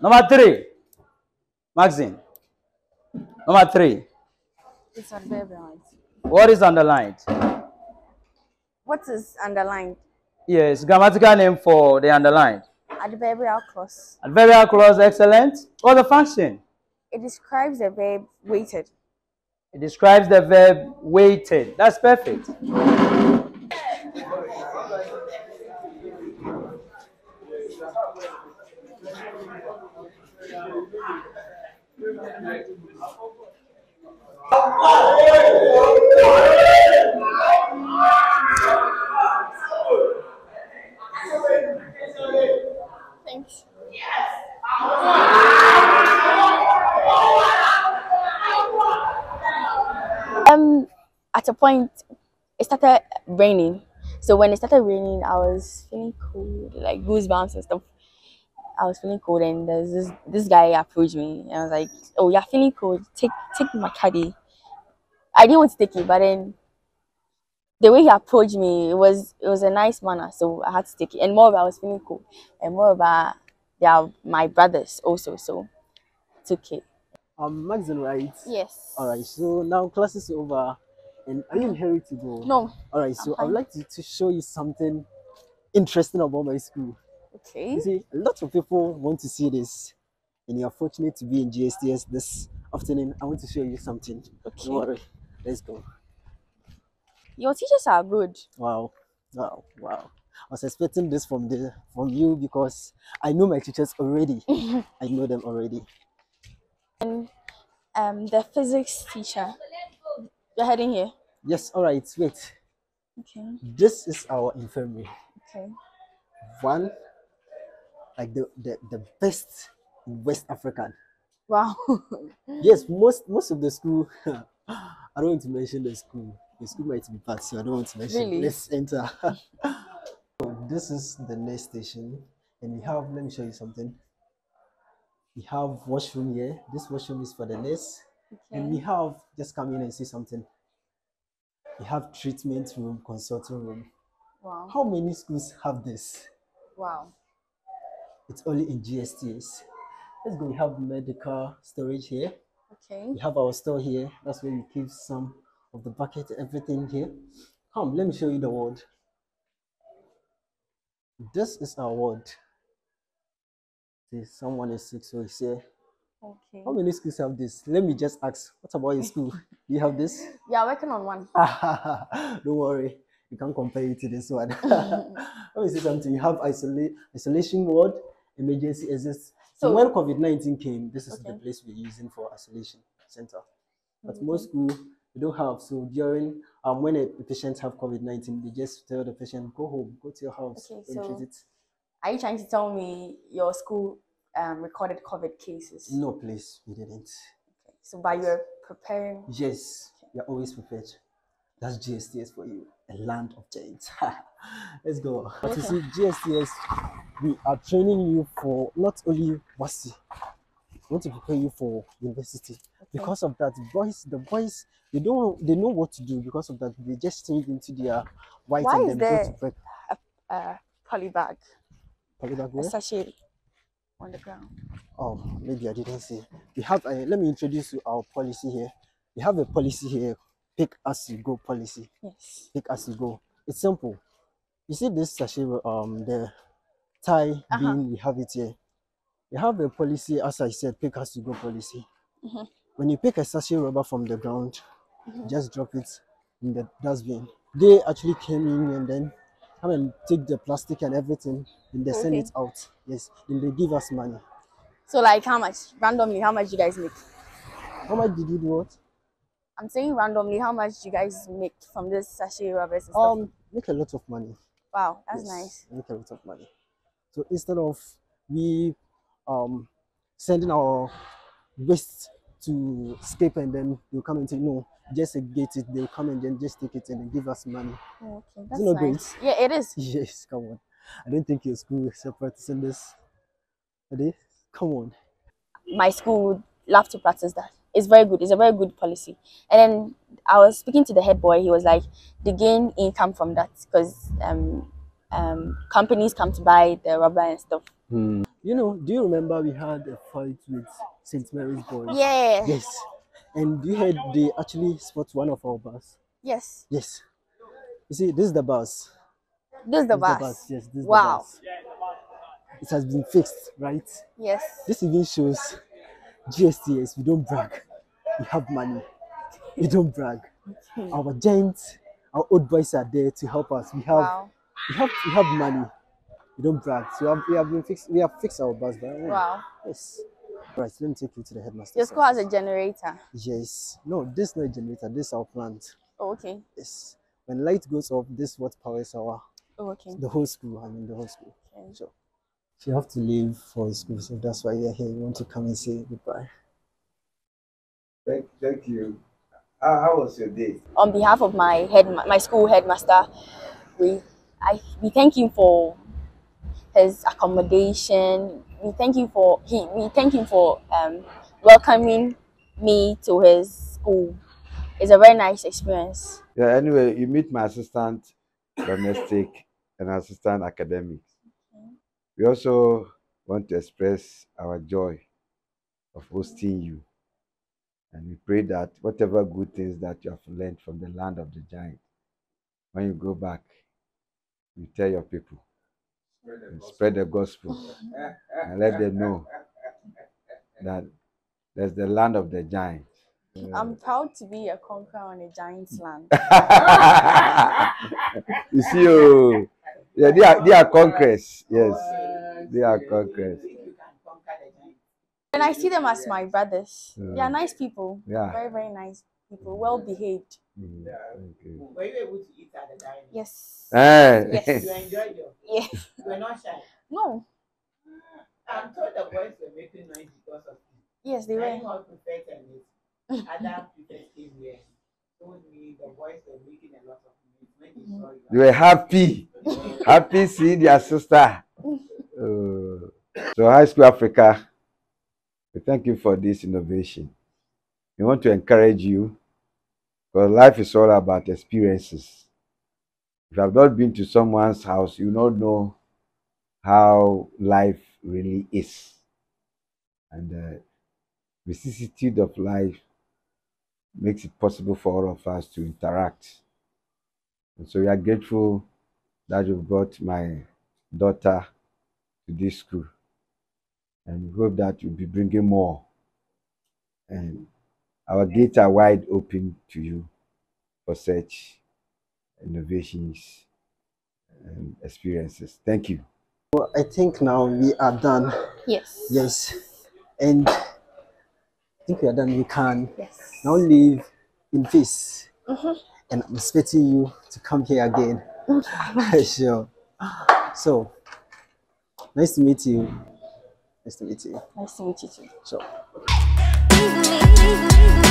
Number three. Maxine. Number three. It's underlined. What is underlined? What is underlined? Yes, grammatical name for the underlined. Adverbial clause. Adverbial clause, excellent. What's the function? It describes the verb weighted. It describes the verb weighted. That's perfect. Thanks. Um, at a point, it started raining. So when it started raining, I was feeling cold, like goosebumps and stuff. I was feeling cold, and there's this this guy approached me, and I was like, "Oh, you're feeling cold? Take take my caddy." I didn't want to take it, but then the way he approached me, it was it was a nice manner, so I had to take it. And more moreover, I was feeling cool, and moreover, they are my brothers also, so took it. Um, Maxine, right? Yes. All right. So now class is over, and are you in hurry to go? No. All right. So I would like to, to show you something interesting about my school. Okay. You see, a lot of people want to see this, and you're fortunate to be in GSTS this afternoon. I want to show you something. Okay. Let's go. Your teachers are good. Wow. Wow. Wow. I was expecting this from the from you because I know my teachers already. [laughs] I know them already. And um, the physics teacher. You're heading here. Yes. All right. Wait. Okay. This is our infirmary. Okay. One, like the the, the best in West African. Wow. [laughs] Yes, most most of the school. [laughs] I don't want to mention the school. The school might be bad, so I don't want to mention. Really? Let's enter. so [laughs] this is the next station, and we have. Let me show you something. We have washroom here. This washroom is for the nurse, and we have just come in and see something. We have treatment room, consulting room. Wow. How many schools have this? Wow. It's only in GSTS. Let's go. We have medical storage here. Okay. We have our store here. That's where we keep some of the bucket, everything here. Come, let me show you the ward. This is our ward. See, someone is sick, so he's here. Okay. How many schools have this? Let me just ask. What about your school? Do you have this? [laughs] Yeah, working on one. [laughs] Don't worry, you can't compare it to this one. [laughs] Let me say something. You have isolate isolation ward, emergency exists. So- when COVID nineteen came, this is the place we're using for isolation center. But Okay. most school we don't have. So during um when a, patient have COVID nineteen, they just tell the patient go home, go to your house, Okay, don't so treat it. are you trying to tell me your school um, recorded COVID cases? No, please, we didn't. So, but you're preparing. Yes, we are always prepared. That's GSTS for you, a land of giants. [laughs] Let's go. But you see, GSTS, we are training you for not only WASSCE, we want to prepare you for university. Because of that, boys, the boys, they don't, they know what to do. Because of that, they just change into their white Why and then go to prep. a, a poly bag, Polyback a where? sachet on the ground? Oh, maybe I didn't see. We have. Uh, let me introduce you our policy here. We have a policy here. Pick as you go policy. Yes. Pick as you go. It's simple. You see this sachet, um, the tie Uh-huh. bean. We have it here. We have a policy, as I said, pick as you go policy. Mhm. When you pick a sachet rubber from the ground, Mhm. just drop it in the dustbin. They actually came in and then come and take the plastic and everything, and they send it out. Yes, then they give us money. So, like, how much randomly? How much you guys make? How much did you do what? I'm saying randomly, how much you guys make from this sachet rubber? and? Um, make a lot of money. wow, that's Yes, nice. Make a lot of money. So instead of we um sending our waste to escape and then they'll come and say no, just segregate it. They'll come and then just take it and then give us money. Okay, that's it not nice. great? Yeah, it is. [laughs] Yes, come on. I don't think your school is practicing this. Are they? Come on. my school would love to practice that. It's very good. It's a very good policy. And then I was speaking to the head boy. He was like, they gain income from that because um, um, companies come to buy the rubber and stuff. You know, do you remember we had a fight with St. Mary's boys? Yeah. Yes. And you heard they actually spot one of our bus. Yes. Yes. You see, this is the bus. This is the This bus. Yes, this is Wow. the bus. It has been fixed, right? Yes. This even shows GSTS. We don't brag. We have money. We don't brag. Our giants, our old boys are there to help us. We have, Wow. We have, we have money. We don't brag. So we have, we have been fixed. We have fixed our bus. But, Wow. Yes. Right. Let me take you to the headmaster. Your school has a generator. Yes. No, this is not a generator. This is our plant. Oh, okay. Yes. When light goes off, this is what powers our Oh, okay. the whole school. I mean the whole school. Okay. So you have to leave for school, so that's why you're here. You want to come and say goodbye. Thank, thank you. How, how was your day? On behalf of my head, my school headmaster, we, I, we thank him for his accommodation. We thank you for he. We thank him for um, welcoming me to his school. It's a very nice experience. Yeah, anyway, you meet my assistant domestic and assistant academics. We also want to express our joy of hosting you. And we pray that whatever good things that you have learned from the land of the giant, when you go back, you tell your people, and spread the gospel, and let them know that there's the land of the giant. I'm proud to be a conqueror on a giant's land. [laughs] you see, oh, yeah, they are they are conquerors. Yes, they are conquerors. And I see them as my brothers. They are nice people. Yeah. Very, very nice people. Well behaved. Mm, okay. Were you able to eat at the dining? Yes. Eh. Yes. [laughs] You enjoyed your Yes. You were not shy. No. I'm told the boys were making noise because of you. Yes, they were. Nine hall prefect and his other [laughs] prefects came here. Told me the boys were making a lot of noise when they saw you. They were happy, happy seeing their sister. Uh, [laughs] so, High School Africa, we thank you for this innovation. We want to encourage you because life is all about experiences. If you have not been to someone's house, you don't know how life really is. And uh, the vicissitude of life makes it possible for all of us to interact. And so we are grateful that you brought my daughter to this school. And we hope that you'll be bringing more. And our gates are wide open to you for such innovations and experiences. Thank you. Well, I think now we are done. Yes. Yes. And I think we are done. We can Yes. now leave in peace. Mhm. And I'm expecting you to come here again. [laughs] sure. So, nice to meet you. Nice to meet you. Nice to meet you too. Sure baby.